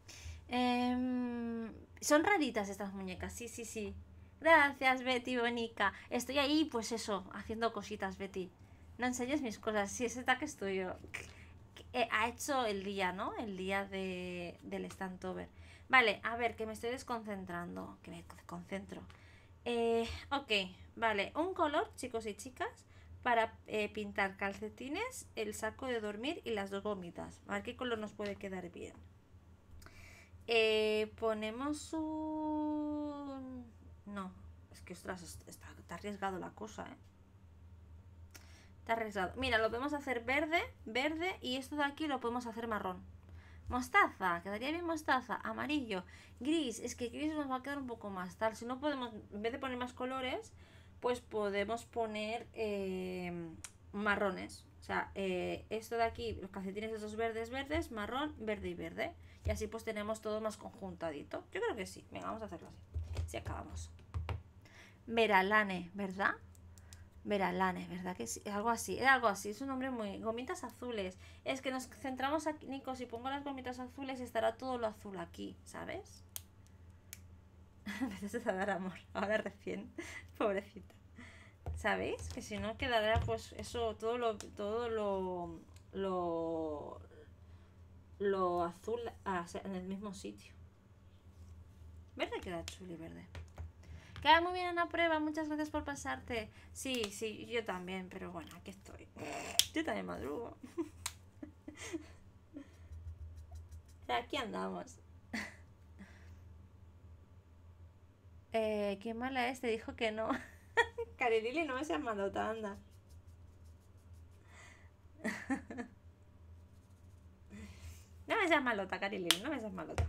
Em, son raritas estas muñecas, sí, sí, sí. Gracias, Betty, bonica. Estoy ahí, pues eso, haciendo cositas, Betty. No enseñes mis cosas, sí, es esta que estoy yo. Eh, ha hecho el día, ¿no? El día de, del Standover. Vale, a ver, que me estoy desconcentrando. Que me concentro. Eh, ok, vale. Un color, chicos y chicas, para eh, pintar calcetines, el saco de dormir y las dos gomitas. A ver qué color nos puede quedar bien. Eh, ponemos un... No, es que ostras, está, arriesgado la cosa, ¿eh? Está arriesgado. Mira, lo podemos hacer verde, verde y esto de aquí lo podemos hacer marrón. Mostaza, quedaría bien mostaza, amarillo, gris, es que gris nos va a quedar un poco más tal. Si no podemos, en vez de poner más colores, pues podemos poner eh, marrones. O sea, eh, esto de aquí, los calcetines esos verdes, verdes, marrón, verde y verde. Y así pues tenemos todo más conjuntadito. Yo creo que sí. Venga, vamos a hacerlo así. Si acabamos. Veralane, ¿verdad? Veralane, ¿verdad? Que sí, algo así, era algo así, es un nombre muy... Gomitas azules. Es que nos centramos aquí, Nico, si pongo las gomitas azules estará todo lo azul aquí, ¿sabes? Empiezas a dar amor, ahora recién, pobrecita. ¿Sabéis? Que si no quedará pues eso, todo lo... Todo lo... Lo, lo azul ah, en el mismo sitio. Verde queda chulo y verde. Queda muy bien en la prueba, muchas gracias por pasarte. Sí, sí, yo también, pero bueno, aquí estoy. Yo también madrugo. Aquí andamos. Eh, qué mala es, te dijo que no. Carilili, no me seas malota, anda. no me seas malota, Carilili, no me seas malota.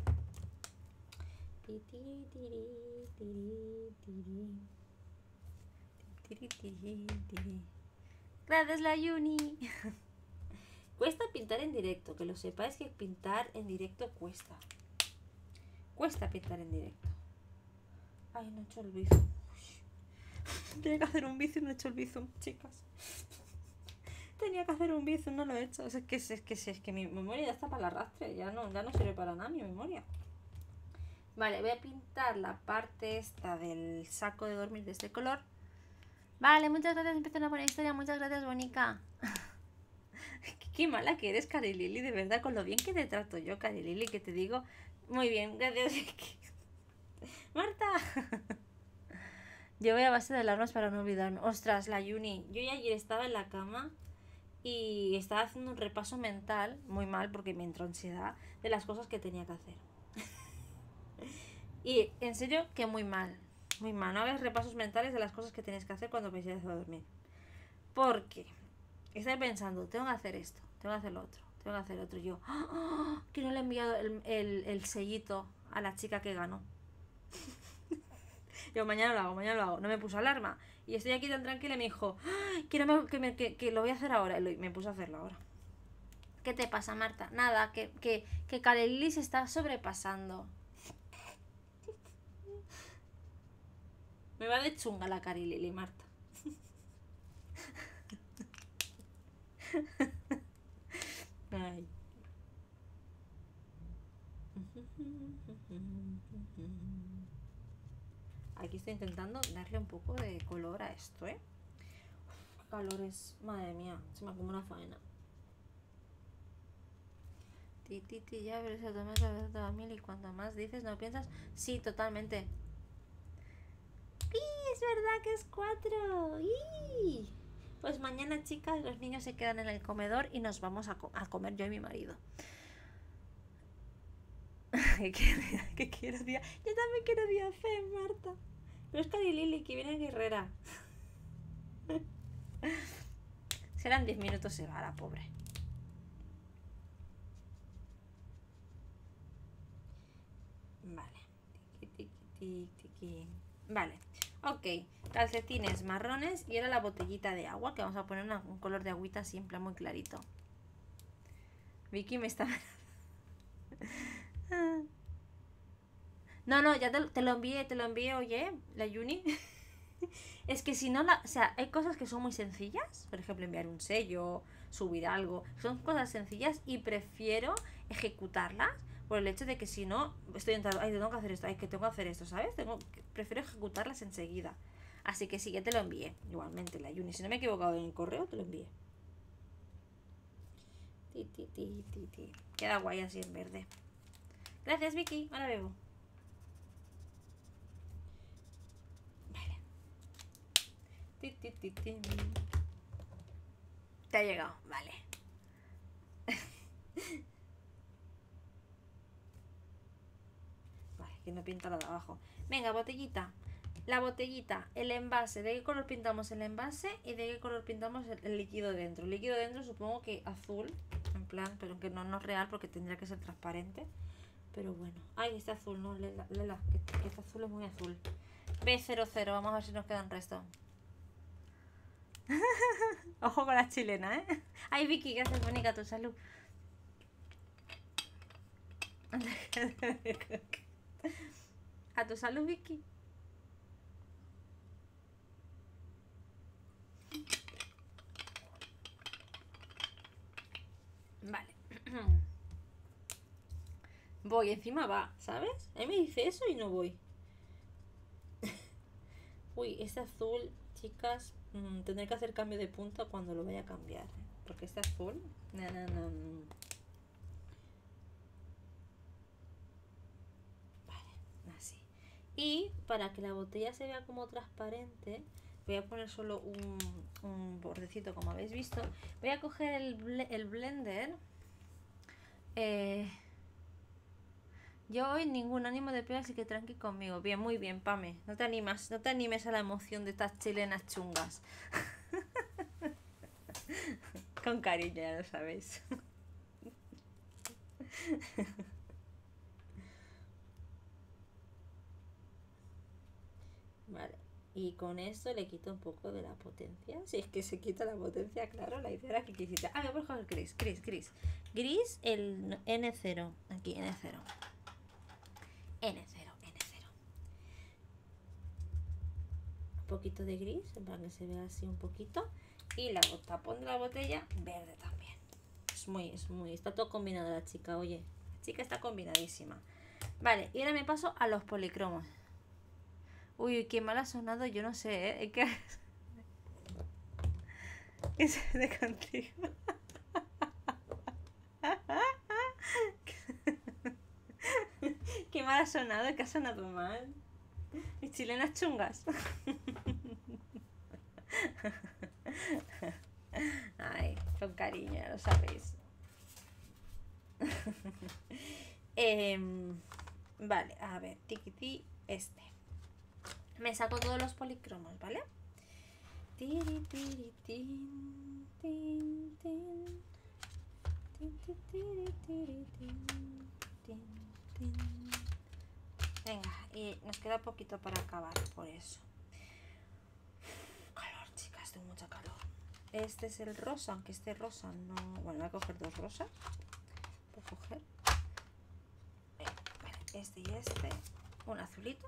Gracias la Uni. cuesta pintar en directo, que lo sepáis que pintar en directo cuesta. Cuesta pintar en directo. Ay, no he hecho el bizum. Tenía que hacer un bizum, no he hecho el bizum, chicas. Tenía que hacer un bizum, no lo he hecho. Es que, es que, es que mi memoria ya está para la arrastre, ya no, ya no sirve para nada mi memoria. Vale, voy a pintar la parte esta del saco de dormir de este color. Vale, muchas gracias, empezó una buena historia. Muchas gracias, Bonica. Qué mala que eres, Lili, de verdad, con lo bien que te trato yo, Lili, que te digo. Muy bien, gracias. Marta. Yo voy a base de alarmas para no olvidarme. Ostras, la Juni. Yo ya ayer estaba en la cama y estaba haciendo un repaso mental, muy mal porque me entró ansiedad, de las cosas que tenía que hacer. Y en serio que muy mal. Muy mal. No hagas repasos mentales de las cosas que tienes que hacer cuando vayas a dormir. Porque estoy pensando, tengo que hacer esto, tengo que hacer lo otro, tengo que hacer otro. yo, ¡Ah! que no le he enviado el, el, sellito a la chica que ganó. Yo, mañana lo hago, mañana lo hago. No me puso alarma. Y estoy aquí tan tranquila y me dijo, ¡Ah! que, me, que, lo voy a hacer ahora. Y me puse a hacerlo ahora. ¿Qué te pasa, Marta? Nada, que, que, que se está sobrepasando. Me va de chunga la Carilili, Marta. Ay. Aquí estoy intentando darle un poco de color a esto, ¿eh? calores, madre mía, se me acumula faena. Ti, ti, ya, pero se toma la mil y cuanto más dices, no piensas. Sí, totalmente. ¡Sí! Es verdad que es cuatro. ¡Y! Pues mañana, chicas, los niños se quedan en el comedor y nos vamos a, comer yo y mi marido. Que, que quiero día. Yo también quiero día C, Marta. Pero es Cari Lili, que viene guerrera. Serán 10 minutos, se va la pobre. Vale. Tiki, tiki, tiki. Vale. Ok. Calcetines marrones y ahora la botellita de agua que vamos a poner un color de agüita así en plan muy clarito. Vicky me está... No, no, ya te, lo envié, te lo envié, oye, la Uni. es que si no, la, o sea, hay cosas que son muy sencillas, por ejemplo, enviar un sello, subir algo, son cosas sencillas y prefiero ejecutarlas por el hecho de que si no, estoy entrando, ay, tengo que hacer esto, ay, que tengo que hacer esto, ¿sabes? Prefiero ejecutarlas enseguida. Así que sí, ya te lo envié, igualmente, la Uni. Si no me he equivocado en el correo, te lo envié. Ti, ti, ti. Queda guay así en verde. Gracias, Vicky. Ahora bebo. Vale. Te ha llegado, vale. Que no pinta la de abajo. Venga, botellita. La botellita, el envase, ¿de qué color pintamos el envase y de qué color pintamos el, el líquido dentro? El líquido dentro supongo que azul, en plan, pero que no, no es real porque tendría que ser transparente. Pero bueno. Ay, este azul, no, Lela, Lela, que, que este azul es muy azul. B00, vamos a ver si nos queda un resto. Ojo con la chilena, ¿eh? Ay, Vicky, gracias, Mónica, tu salud. A tu salud, Vicky. Vale. Voy, encima va, ¿sabes? A me dice eso y no voy. Uy, este azul, chicas, mm, tendré que hacer cambio de punta cuando lo vaya a cambiar. ¿eh? Porque este azul... Vale, así. Y para que la botella se vea como transparente, voy a poner solo un, un bordecito como habéis visto. Voy a coger el, el blender. Eh, yo hoy ningún ánimo de pega, así que tranqui conmigo. Bien, muy bien, Pame. No te animas, no te animes a la emoción de estas chilenas chungas. Con cariño, ya lo sabéis. Vale. Y con esto le quito un poco de la potencia. Si es que se quita la potencia, claro, la idea era que quisiera. Ah, voy a coger gris, gris, gris. Gris, el N0. Aquí, N0. N0, N0. Un poquito de gris, para que se vea así un poquito. Y la tapón de la botella, verde también. Es muy, es muy. Está todo combinado la chica, oye. La chica está combinadísima. Vale, y ahora me paso a los policromos. Uy, qué mal ha sonado, yo no sé, ¿eh? Es que... ¿Qué se de contigo? Mal ha sonado, que ha sonado mal. Mis chilenas chungas. Ay, con cariño, lo sabéis. Em, vale, a ver, tiquití, este. Me saco todos los policromos, ¿vale? Tiri, tiri, tin, tin, tin, tin, tin. Venga, y nos queda poquito para acabar, por eso. Calor, chicas, tengo mucha calor. Este es el rosa, aunque este rosa no... Bueno, voy a coger dos rosas. Voy a coger... Eh, este y este. Un azulito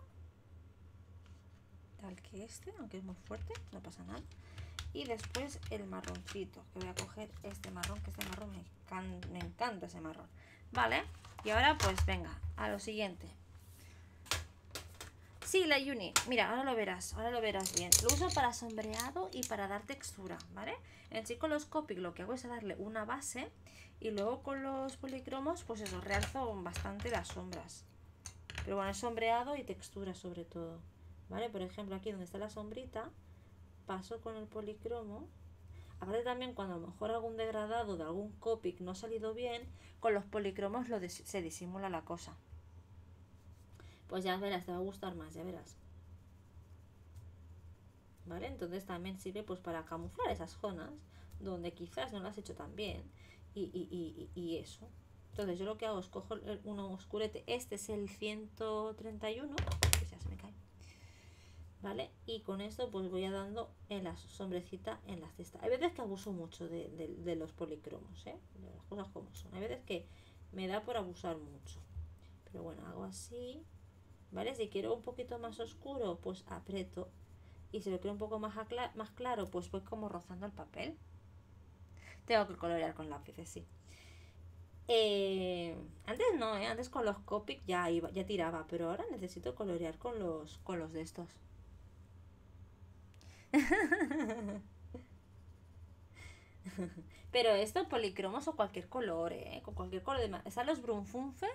tal que este, aunque es muy fuerte, no pasa nada. Y después el marroncito, que voy a coger este marrón, que este marrón me encanta ese marrón. Vale, y ahora pues venga, a lo siguiente. Sí, la uni, mira, ahora lo verás, ahora lo verás bien. Lo uso para sombreado y para dar textura, ¿vale? En sí con los Copic lo que hago es darle una base y luego con los policromos, pues eso, realzo bastante las sombras. Pero bueno, es sombreado y textura sobre todo. ¿Vale? Por ejemplo, aquí donde está la sombrita, paso con el policromo. Aparte también cuando a lo mejor algún degradado de algún Copic no ha salido bien, con los policromos lo se disimula la cosa. Pues ya verás, te va a gustar más, ya verás. ¿Vale? Entonces también sirve pues para camuflar esas zonas donde quizás no lo has hecho tan bien y, y, y, y eso. Entonces yo lo que hago es cojo uno oscurete, este es el 131, que ya se me cae. ¿Vale? Y con esto pues voy a dando en la sombrecita en la cesta. Hay veces que abuso mucho de, los policromos, ¿eh? De las cosas como son. Hay veces que me da por abusar mucho. Pero bueno, hago así. ¿Vale? Si quiero un poquito más oscuro, pues aprieto. Y si lo quiero un poco más, más claro, pues voy como rozando el papel. Tengo que colorear con lápices, sí. Eh, antes no, ¿eh? antes con los Copic ya iba, ya tiraba, pero ahora necesito colorear con los, con los de estos. Pero esto, policromos o cualquier color, ¿eh? Con cualquier color de... Están los Brunfunfer,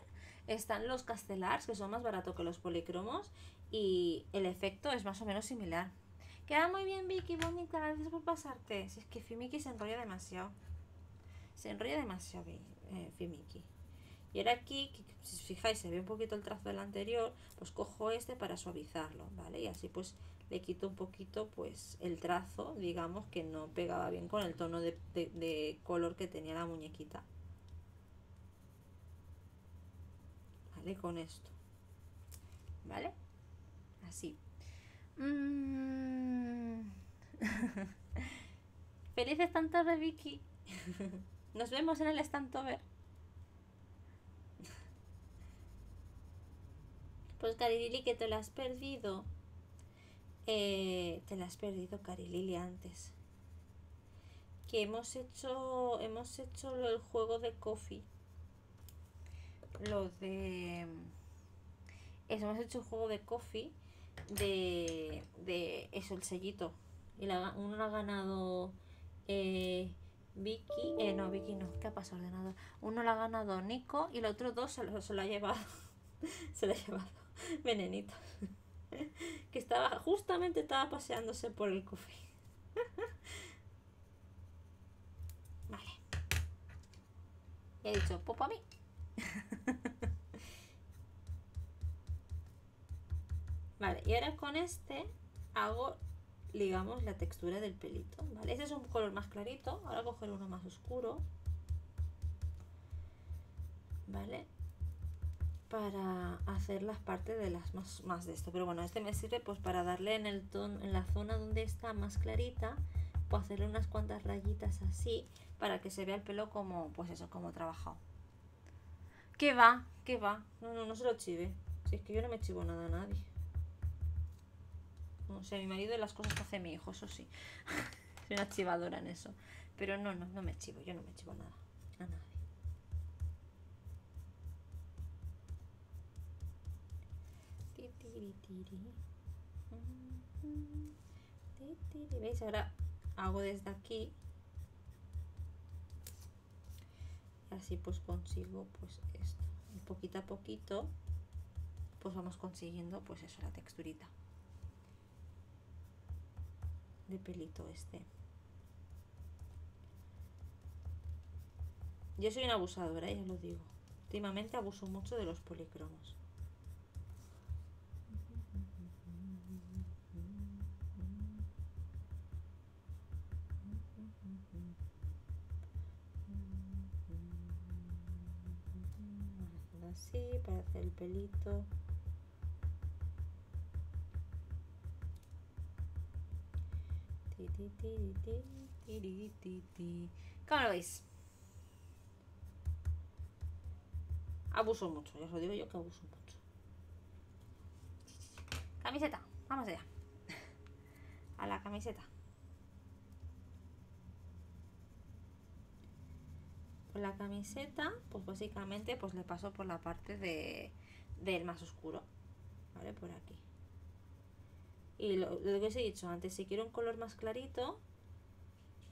están los Castellars, que son más baratos que los policromos, y el efecto es más o menos similar. Queda muy bien, Vicky, bonita, gracias por pasarte. Si es que Fimiki se enrolla demasiado. Se enrolla demasiado, eh, Fimiki. Y ahora aquí, si os fijáis, se ve un poquito el trazo del anterior, pues cojo este para suavizarlo, ¿vale? Y así pues le quito un poquito pues el trazo, digamos que no pegaba bien con el tono de, color que tenía la muñequita. ¿Vale? Con esto. ¿Vale? Así. Mm. Felices tantos de Vicky. Nos vemos en el Stantover. Pues Carilili, que te lo has perdido. Eh, te la has perdido, Carilili, antes. Que hemos hecho. Hemos hecho el juego de Coffee. Lo de. hemos hecho un juego de Coffee. De. De. Eso, el sellito. Y uno ha ganado. Eh, Vicky. Eh, no, Vicky no. ¿Qué ha pasado de nada? Uno lo ha ganado Nico y el otro dos se lo, se lo ha llevado. se lo ha llevado. Venenito. que estaba, justamente estaba paseándose por el cofre. vale. Y he dicho, popo a mí. vale, y ahora con este hago, digamos, la textura del pelito. Vale, este es un color más clarito. Ahora coger uno más oscuro. Vale, para hacer las partes de las más, más de esto. Pero bueno, este me sirve pues para darle en el tono, en la zona donde está más clarita, pues hacerle unas cuantas rayitas así para que se vea el pelo como, pues eso, como trabajado. ¿Qué va? ¿Qué va? No, no, no se lo chive. Si es que yo no me chivo nada a nadie. No sé, mi marido y las cosas que hace mi hijo, eso sí. Soy una chivadora en eso. Pero no, no, no me chivo, yo no me chivo nada. A nada. ¿Veis? Ahora hago desde aquí. Y así pues consigo pues poquito a poquito pues vamos consiguiendo pues eso, la texturita. De pelito este. Yo soy una abusadora, ya lo digo. Últimamente abuso mucho de los policromos. Para hacer el pelito. ¿Cómo lo veis? Abuso mucho, ya os lo digo yo que abuso mucho. Camiseta, vamos allá. A la camiseta. La camiseta, pues básicamente pues le paso por la parte de, del más oscuro, ¿vale? Por aquí. Y lo, que os he dicho antes, si quiero un color más clarito,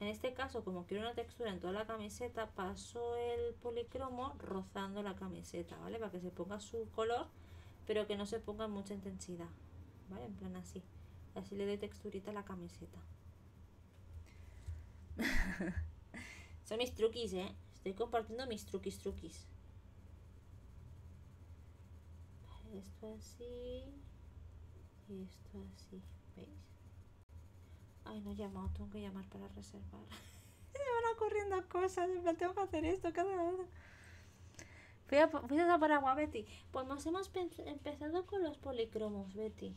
en este caso, como quiero una textura en toda la camiseta, paso el policromo rozando la camiseta, ¿vale? Para que se ponga su color, pero que no se ponga mucha intensidad, ¿vale? En plan así. Así le doy texturita a la camiseta. Son mis truquis, ¿eh? Estoy compartiendo mis truquis truquis. esto así y esto así, ¿veis? Ay, no he llamado, tengo que llamar para reservar. Se van ocurriendo cosas, me tengo que hacer esto cada hora. Voy a, voy a agua, Betty. Pues nos hemos empezado con los policromos, Betty.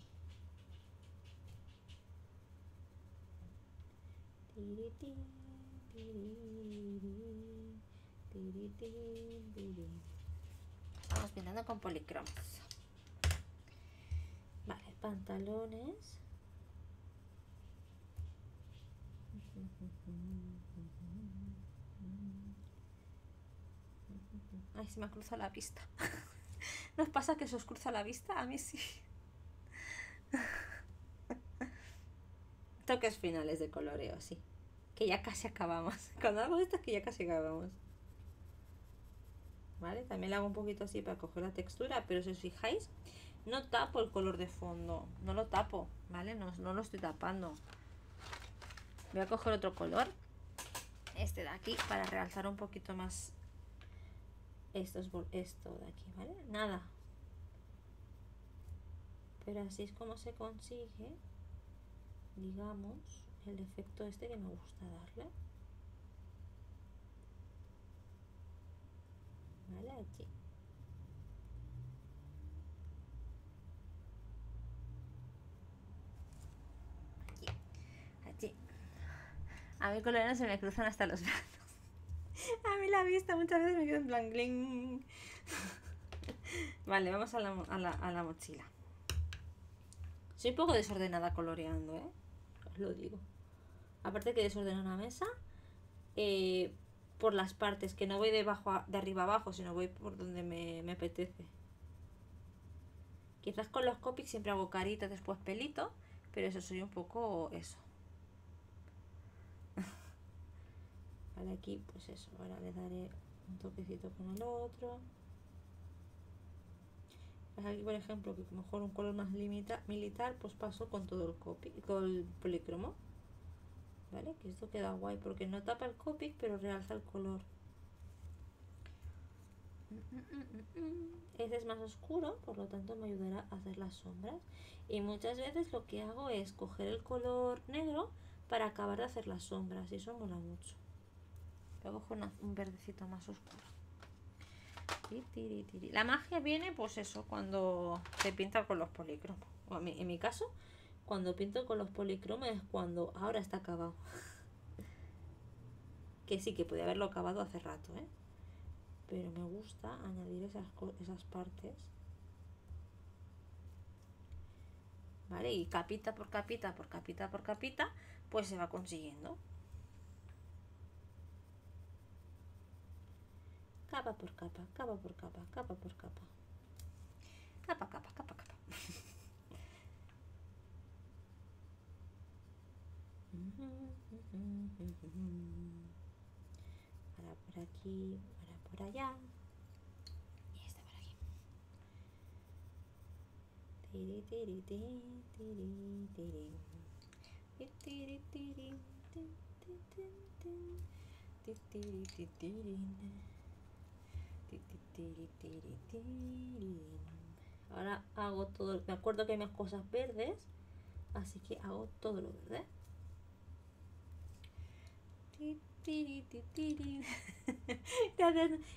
Vamos pintando con policromos. Vale, pantalones. Ay, se me ha cruzado la vista. ¿Nos pasa que se os cruza la vista? A mí sí. Toques finales de coloreo, sí. Que ya casi acabamos. Cuando hago esto es que ya casi acabamos. ¿Vale? También le hago un poquito así para coger la textura, pero si os fijáis, no tapo el color de fondo. No lo tapo, ¿vale? No, no lo estoy tapando. Voy a coger otro color. Este de aquí, para realzar un poquito más esto, es, esto de aquí, ¿vale? Nada. Pero así es como se consigue, digamos, el efecto este que me gusta darle. ¿Vale? Aquí. Aquí. Aquí. A mí colores se me cruzan hasta los brazos. A mí la vista muchas veces me queda en plan Vale, vamos a la, a, la, mochila. Soy un poco desordenada coloreando, ¿eh? Os lo digo. Aparte que desordeno una mesa, eh, por las partes, que no voy de, de arriba abajo, sino voy por donde me, me apetece. Quizás con los copics siempre hago carita, después pelito, pero eso soy un poco eso. Vale, aquí pues eso, ahora le daré un toquecito con el otro. Aquí por ejemplo que mejor un color más militar, pues paso con todo el copy, con el policromo. ¿Vale? Que esto queda guay porque no tapa el copy pero realza el color. Este es más oscuro, por lo tanto me ayudará a hacer las sombras. Y muchas veces lo que hago es coger el color negro para acabar de hacer las sombras y eso mola mucho cojo un verdecito más oscuro. La magia viene, pues eso, cuando se pinta con los policromos. en mi caso, cuando pinto con los policromos es cuando ahora está acabado. que sí, que podía haberlo acabado hace rato, ¿eh? Pero me gusta añadir esas, esas partes. ¿Vale? Y capita por capita, por capita por capita, pues se va consiguiendo. capa por capa, capa por capa, capa por capa. Capa, capa, capa, capa. Para por aquí, para por allá. Y esta por aquí. Ahora hago todo. Me acuerdo que hay más cosas verdes. Así que hago todo lo verde.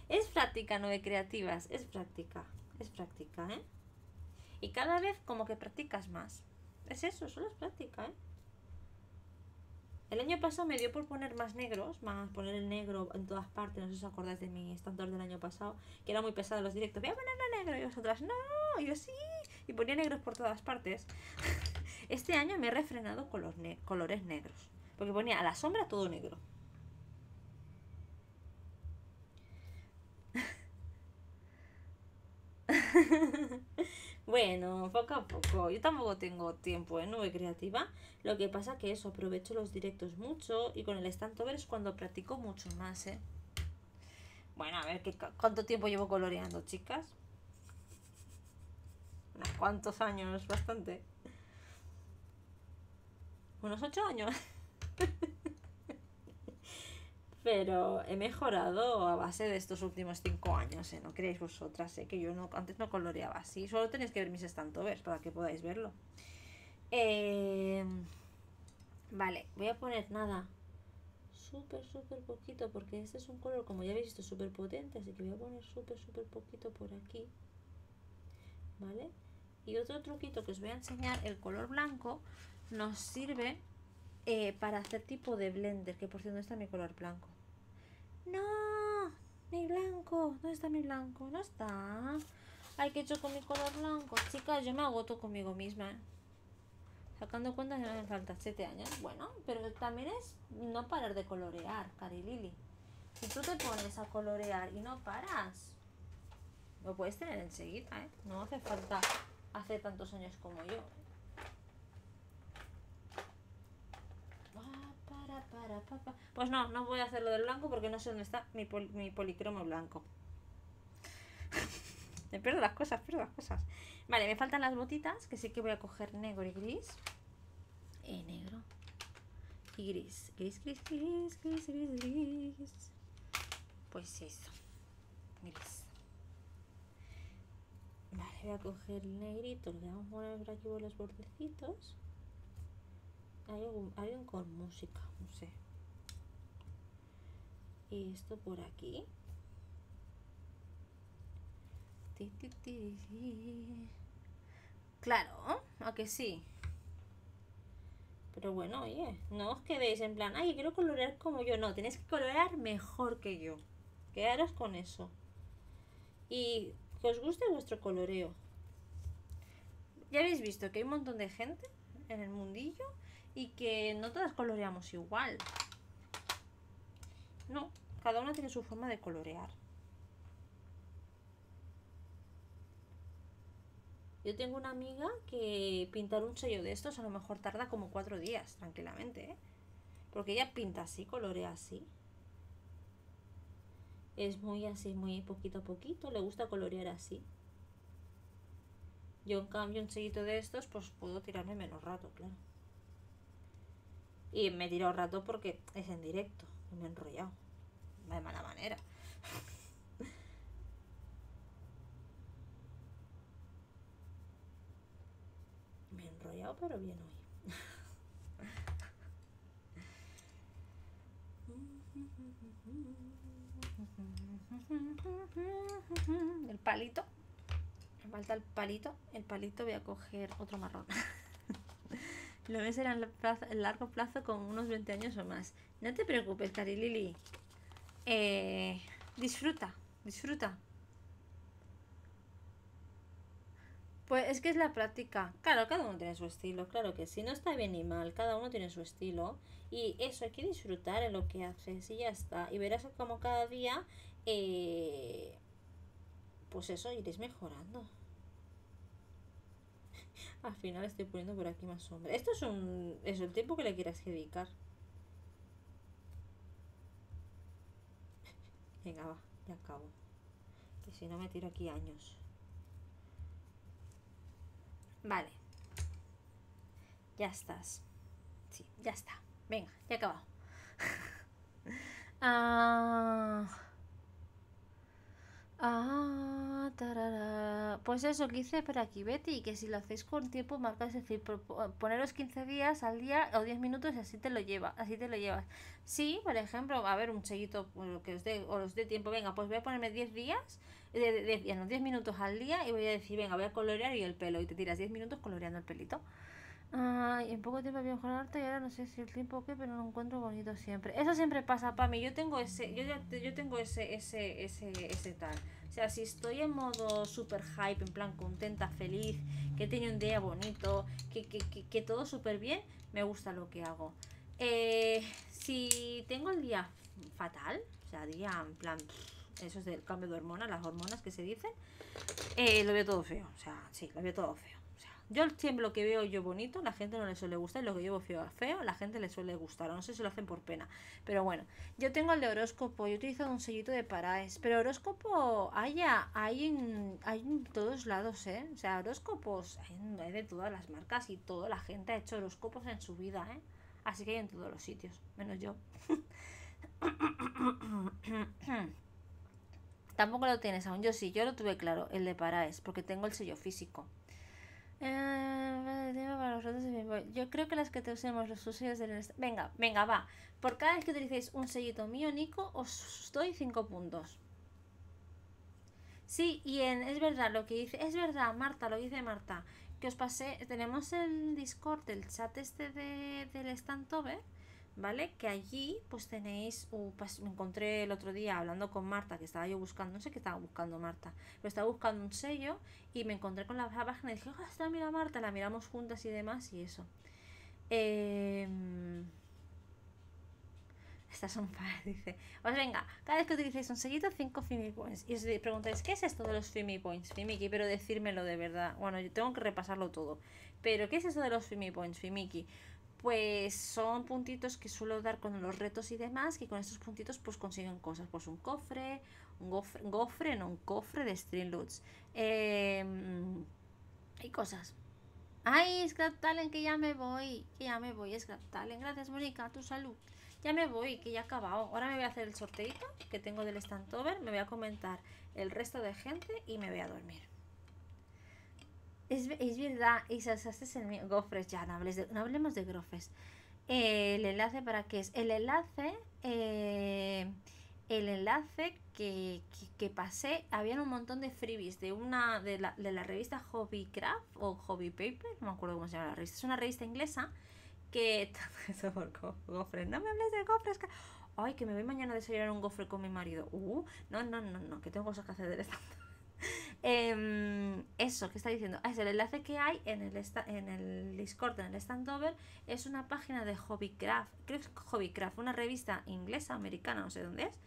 Es práctica, no de creativas. Es práctica. Es práctica, ¿eh? Y cada vez como que practicas más. Es eso, solo es práctica, ¿eh? El año pasado me dio por poner más negros, más poner el negro en todas partes. No sé si os acordáis de mi estándar del año pasado, que era muy pesado los directos. Voy a ponerlo negro y vosotras, no, yo sí. Y ponía negros por todas partes. Este año me he refrenado con los colores negros. Porque ponía a la sombra todo negro. Bueno, poco a poco. Yo tampoco tengo tiempo en nube creativa. Lo que pasa que eso, aprovecho los directos mucho y con el Stantover es cuando practico mucho más, ¿eh? Bueno, a ver, ¿qué, ¿cuánto tiempo llevo coloreando, chicas? ¿Cuántos años? Bastante. Unos ocho años. Pero he mejorado a base de estos últimos cinco años, ¿eh? No creéis vosotras, ¿eh? Que yo no, antes no coloreaba así. Solo tenéis que ver mis estantovers para que podáis verlo. Eh, vale, voy a poner nada. Súper, súper poquito, porque este es un color, como ya habéis visto, súper potente. Así que voy a poner súper, súper poquito por aquí. ¿Vale? Y otro truquito que os voy a enseñar, el color blanco nos sirve eh, para hacer tipo de blender, que por cierto no está mi color blanco. No, mi blanco, ¿dónde está mi blanco? No está. Ay, ¿qué he hecho con mi color blanco? Chicas, yo me agoto conmigo misma. ¿eh? Sacando cuentas me faltan 7 años. Bueno, pero también es no parar de colorear, Cari Lili. Si tú te pones a colorear y no paras, lo puedes tener enseguida, ¿eh? No hace falta hacer tantos años como yo. Pues no, no voy a hacer lo del blanco porque no sé dónde está mi, mi policromo blanco. me pierdo las cosas, pierdo las cosas. Vale, me faltan las botitas, que sí que voy a coger negro y gris. Eh, negro. Y gris. Gris, gris, gris, gris, gris, gris. Pues eso. Gris. Vale, voy a coger el negrito, le vamos a poner aquí los bordecitos. Hay alguien con música, no sé. Y esto por aquí. Claro, a que sí. Pero bueno, oye, no os quedéis en plan, ay, quiero colorear como yo. No, tenéis que colorear mejor que yo. Quedaros con eso. Y que os guste vuestro coloreo. Ya habéis visto que hay un montón de gente en el mundillo y que no todas coloreamos igual. No, cada una tiene su forma de colorear. Yo tengo una amiga que pintar un sello de estos a lo mejor tarda como cuatro días, tranquilamente, ¿eh? Porque ella pinta así, colorea así. Es muy así, muy poquito a poquito, le gusta colorear así. Yo en cambio un sellito de estos, pues puedo tirarme menos rato, claro. Y me he tirado rato porque es en directo. Y me he enrollado. De mala manera. me he enrollado, pero bien hoy. El palito. Me falta el palito. El palito voy a coger otro marrón. Lo ves en el largo plazo con unos 20 años o más. No te preocupes, Carilili. Eh, disfruta, disfruta. Pues es que es la práctica. Claro, cada uno tiene su estilo, claro que sí. No está bien ni mal, cada uno tiene su estilo. Y eso, hay que disfrutar en lo que haces y ya está. Y verás como cada día, eh, pues eso, iréis mejorando. Al final estoy poniendo por aquí más sombra. Esto es un es el tiempo que le quieras dedicar. Venga, va, ya acabo. Que si no me tiro aquí años. Vale. Ya estás. Sí, ya está. Venga, ya he acabado. ah... Ah, Pues eso que hice por aquí, Betty, que si lo hacéis con tiempo marcas, es decir, poneros 15 días al día o 10 minutos y así te lo lleva, así te lo llevas. Sí, por ejemplo, a ver, un sellito pues, que os dé, o os dé tiempo, venga, pues voy a ponerme 10 días, de, de, 10 minutos al día y voy a decir, venga, voy a colorear y el pelo, y te tiras 10 minutos coloreando el pelito. Ah, y en poco tiempo voy a harto y ahora no sé si el tiempo o qué, pero lo encuentro bonito siempre. Eso siempre pasa para mí. Yo tengo ese, yo, yo tengo ese, ese, ese, ese tal. O sea, si estoy en modo super hype, en plan contenta, feliz, que he tenido un día bonito, que, que, que, todo súper bien, me gusta lo que hago. Eh, si tengo el día fatal, o sea, día en plan, eso es del cambio de hormonas, las hormonas que se dicen, eh, lo veo todo feo. O sea, sí, lo veo todo feo. Yo siempre lo que veo yo bonito, la gente no le suele gustar, y lo que llevo feo feo, la gente le suele gustar, no sé si lo hacen por pena. Pero bueno, yo tengo el de horóscopo, yo utilizo un sellito de Paraes, pero horóscopo hay, hay, en, hay en todos lados, ¿eh? O sea, horóscopos hay, de todas las marcas y toda la gente ha hecho horóscopos en su vida, ¿eh? Así que hay en todos los sitios, menos yo. Tampoco lo tienes aún. Yo sí, yo lo tuve claro, el de Paraes, porque tengo el sello físico. Eh, yo creo que las que te usemos los usuarios del... Venga, venga, va. Por cada vez que utilicéis un sellito mío, Nico, os doy 5 puntos. Sí, y en, es verdad lo que dice, es verdad, Marta, lo dice Marta, que os pasé, tenemos el Discord, el chat este de, del Stantover, ¿vale? Que allí pues tenéis, me encontré el otro día hablando con Marta, que estaba yo buscando, no sé qué estaba buscando Marta, pero estaba buscando un sello y me encontré con la página y dije, oh, está, mira Marta, la miramos juntas y demás y eso. Eh, Estas son para, dice. Pues venga, cada vez que utilicéis un sellito, 5 Fimi Points. Y os preguntáis, ¿qué es esto de los Fimi Points? Fimiki, pero decírmelo de verdad. Bueno, yo tengo que repasarlo todo. Pero, ¿qué es eso de los Fimi Points, Fimiki? Pues son puntitos que suelo dar con los retos y demás, que con estos puntitos pues consiguen cosas, pues un cofre, un gofre, no, un cofre de Streamloots eh, y cosas. Ay, Scrap Talent, que ya me voy, que ya me voy, Scrap Talent, gracias Mónica, tu salud. Ya me voy, que ya he acabado. Ahora me voy a hacer el sorteito que tengo del Stantover, me voy a comentar el resto de gente y me voy a dormir. Es, es verdad, Isa, es el mío. Gofres, ya, no, no hablemos de grofes. el enlace para qué es. El enlace, eh, el enlace que, que, pasé, había un montón de freebies de una de la, de la revista Hobbycraft o Hobby Paper, no me acuerdo cómo se llama la revista. Es una revista inglesa que. Eso por gofres. No me hables de gofres. Ay, que me voy mañana a desayunar un gofre con mi marido. Uh, no, no, no, no, que tengo cosas que hacer de esta. Em, eso que está diciendo, ah, es el enlace que hay en el, en el Discord, en el Standover, es una página de Hobbycraft, creo que es Hobbycraft, una revista inglesa, americana, no sé dónde es,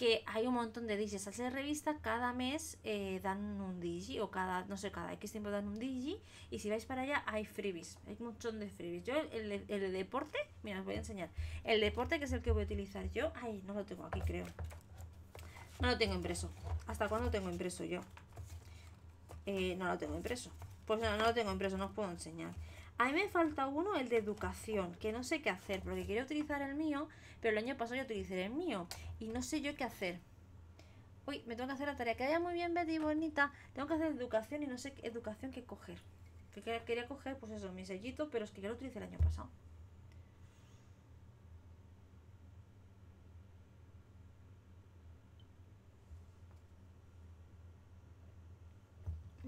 que hay un montón de digis. Al ser revista, cada mes eh, dan un digi, o cada, no sé, cada X tiempo dan un digi, y si vais para allá hay freebies, hay un montón de freebies. Yo, el, el, el deporte, mira, os voy a enseñar, el deporte que es el que voy a utilizar yo, ay, no lo tengo aquí, creo. No lo tengo impreso. ¿Hasta cuándo tengo impreso yo? Eh, no lo tengo impreso. Pues no, no lo tengo impreso, no os puedo enseñar. A mí me falta uno, el de educación, que no sé qué hacer, porque quería utilizar el mío, pero el año pasado yo utilicé el mío y no sé yo qué hacer. Uy, me tengo que hacer la tarea. Que vaya muy bien, Betty, bonita. Tengo que hacer educación y no sé qué educación que coger. Que quería coger, pues eso, mi sellito, pero es que ya lo utilicé el año pasado.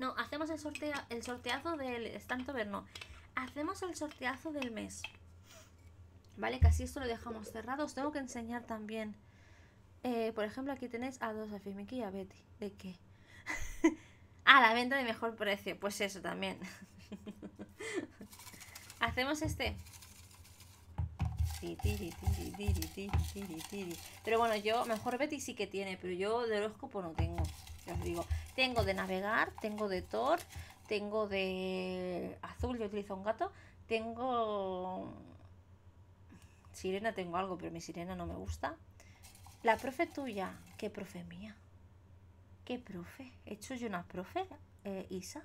No, hacemos el sorteo, el sorteazo del Stantover, no. Hacemos el sorteazo del mes. Vale, casi esto lo dejamos cerrado. Os tengo que enseñar también. Eh, por ejemplo, aquí tenéis a dos, a Fimiki y a Betty. ¿De qué? ah, la venta de mejor precio. Pues eso también. Hacemos este. Pero bueno, yo, mejor Betty sí que tiene, pero yo de horóscopo no tengo. Ya os digo. Tengo de navegar, tengo de Thor, tengo de azul, yo utilizo un gato, tengo... Sirena tengo algo, pero mi sirena no me gusta. La profe tuya, ¿qué profe mía? ¿Qué profe? ¿He hecho yo una profe, eh, Isa?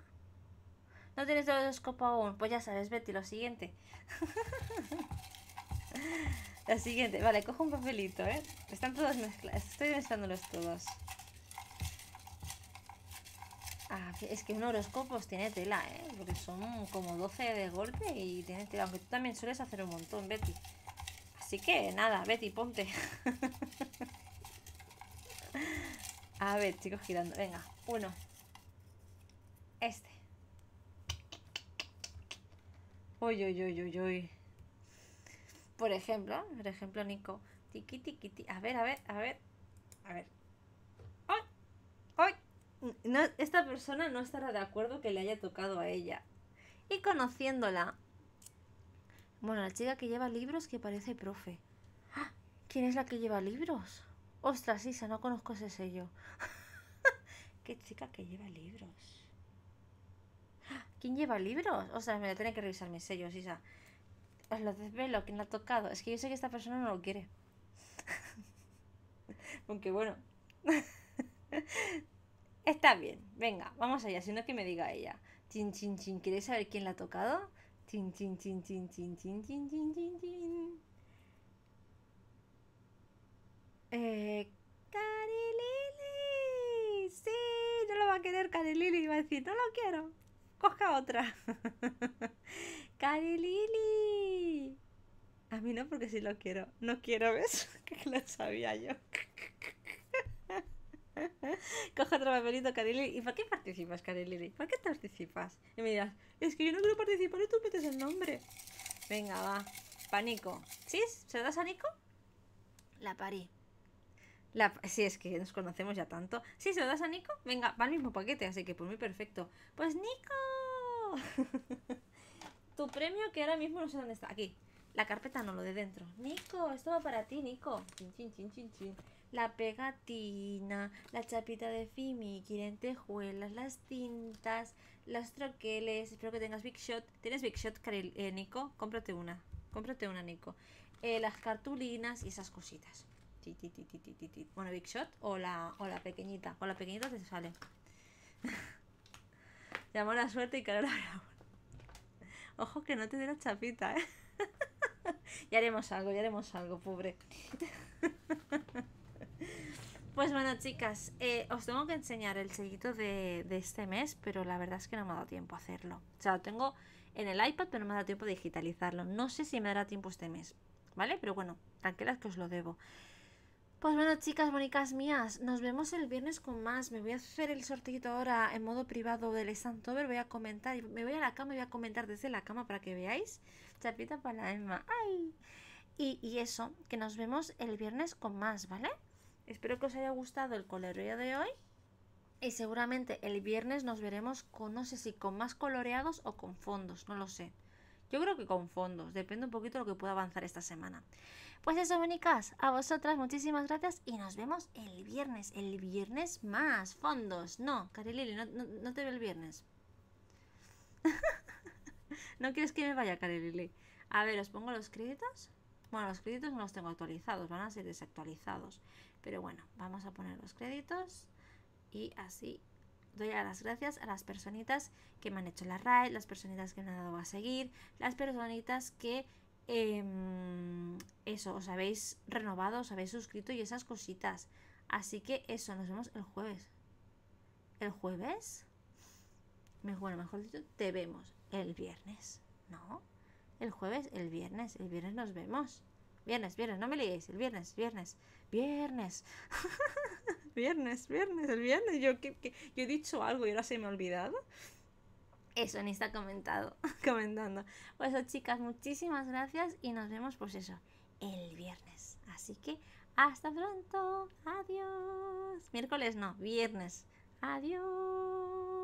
¿No tienes horóscopo aún? Pues ya sabes, Betty, lo siguiente. lo siguiente. Vale, cojo un papelito, ¿eh? Están todos mezclados. Estoy mezclándolos todos. Ah, es que un horóscopo tiene tela, ¿eh? Porque son como 12 de golpe y tiene tela. Aunque tú también sueles hacer un montón, Betty. Así que nada, Betty, ponte. A ver, chicos, girando. Venga, uno. Este. Uy, uy, uy, uy, uy. Por ejemplo, por ejemplo, Nico. Tiki, tiki, tiki. A ver, a ver, a ver. A ver. ¡Ay! esta persona no estará de acuerdo que le haya tocado a ella. Y conociéndola. Bueno, la chica que lleva libros que parece profe. ¡Ah! ¿Quién es la que lleva libros? Ostras, Isa, no conozco ese sello. ¿Qué chica que lleva libros? ¡Ah! ¿Quién lleva libros? O sea, me voy a tener que revisar mis sellos, Isa. Os lo desvelo, ¿quién lo ha tocado? Es que yo sé que esta persona no lo quiere. Aunque bueno. Está bien, venga, vamos allá, sino que me diga ella. Chin, chin, chin, ¿quieres saber quién la ha tocado? Chin, chin, chin, chin, chin, chin, chin, chin, chin, chin. Eh, Carilili. Sí, no lo va a querer Carilili. Va a decir, no lo quiero. Coja otra. Carilili. A mí no, porque sí lo quiero. No quiero, ¿ves? Que lo sabía yo. Coja otro papelito, Carilili. ¿Y por qué participas, Carilili? ¿Por qué participas? Y me dirás, es que yo no quiero participar y tú metes el nombre. Venga, va. Panico. ¿Sí? ¿Se lo das a Nico? La parí. La, sí, es que nos conocemos ya tanto. ¿Sí? ¿Se lo das a Nico? Venga, va al mismo paquete, así que por mí perfecto. Pues Nico. tu premio que ahora mismo no sé dónde está. Aquí. La carpeta no, lo de dentro. Nico, esto va para ti, Nico. Chin, chin, chin, chin, chin. La pegatina, la chapita de fimi, lentejuelas, las cintas, los troqueles. Espero que tengas Big Shot. ¿Tienes Big Shot, eh, Nico? Cómprate una. Cómprate una, Nico. Eh, las cartulinas y esas cositas. Bueno, Big Shot o la, o la pequeñita. Con la pequeñita te sale. Llamó la suerte y calor Ojo que no te dé la chapita, ¿eh? ya haremos algo, ya haremos algo, pobre. Pues bueno, chicas, eh, os tengo que enseñar el sellito de, este mes, pero la verdad es que no me ha dado tiempo a hacerlo. O sea, lo tengo en el iPad, pero no me ha dado tiempo de digitalizarlo. No sé si me dará tiempo este mes, ¿vale? Pero bueno, tranquilas que os lo debo. Pues bueno, chicas bonitas mías, nos vemos el viernes con más. Me voy a hacer el sorteito ahora en modo privado del Stantover. Voy a comentar, me voy a la cama y voy a comentar desde la cama para que veáis. Chapita para la Emma. ¡Ay! Y, y eso, que nos vemos el viernes con más, ¿vale? Espero que os haya gustado el coloreado de hoy. Y seguramente el viernes nos veremos con, no sé si con más coloreados o con fondos, no lo sé. Yo creo que con fondos, depende un poquito de lo que pueda avanzar esta semana. Pues eso, bonicas, a vosotras muchísimas gracias y nos vemos el viernes. El viernes más fondos. No, Carilili, no, no, te veo el viernes. ¿No quieres que me vaya, Carilili? A ver, os pongo los créditos. Bueno, los créditos no los tengo actualizados, van a ser desactualizados. Pero bueno, vamos a poner los créditos y así doy las gracias a las personitas que me han hecho la RAID, las personitas que me han dado a seguir, las personitas que em, eso, os habéis renovado, os habéis suscrito y esas cositas. Así que eso, nos vemos el jueves. ¿El jueves? Bueno, mejor dicho, te vemos el viernes, ¿no? El jueves, el viernes, el viernes nos vemos. Viernes, viernes, no me liéis, el viernes, viernes, viernes. viernes, viernes, el viernes. Yo, que, yo he dicho algo y ahora se me ha olvidado. Eso ni está comentado, comentando. Pues eso, chicas, muchísimas gracias y nos vemos, pues eso, el viernes. Así que hasta pronto. Adiós. Miércoles no, viernes. Adiós.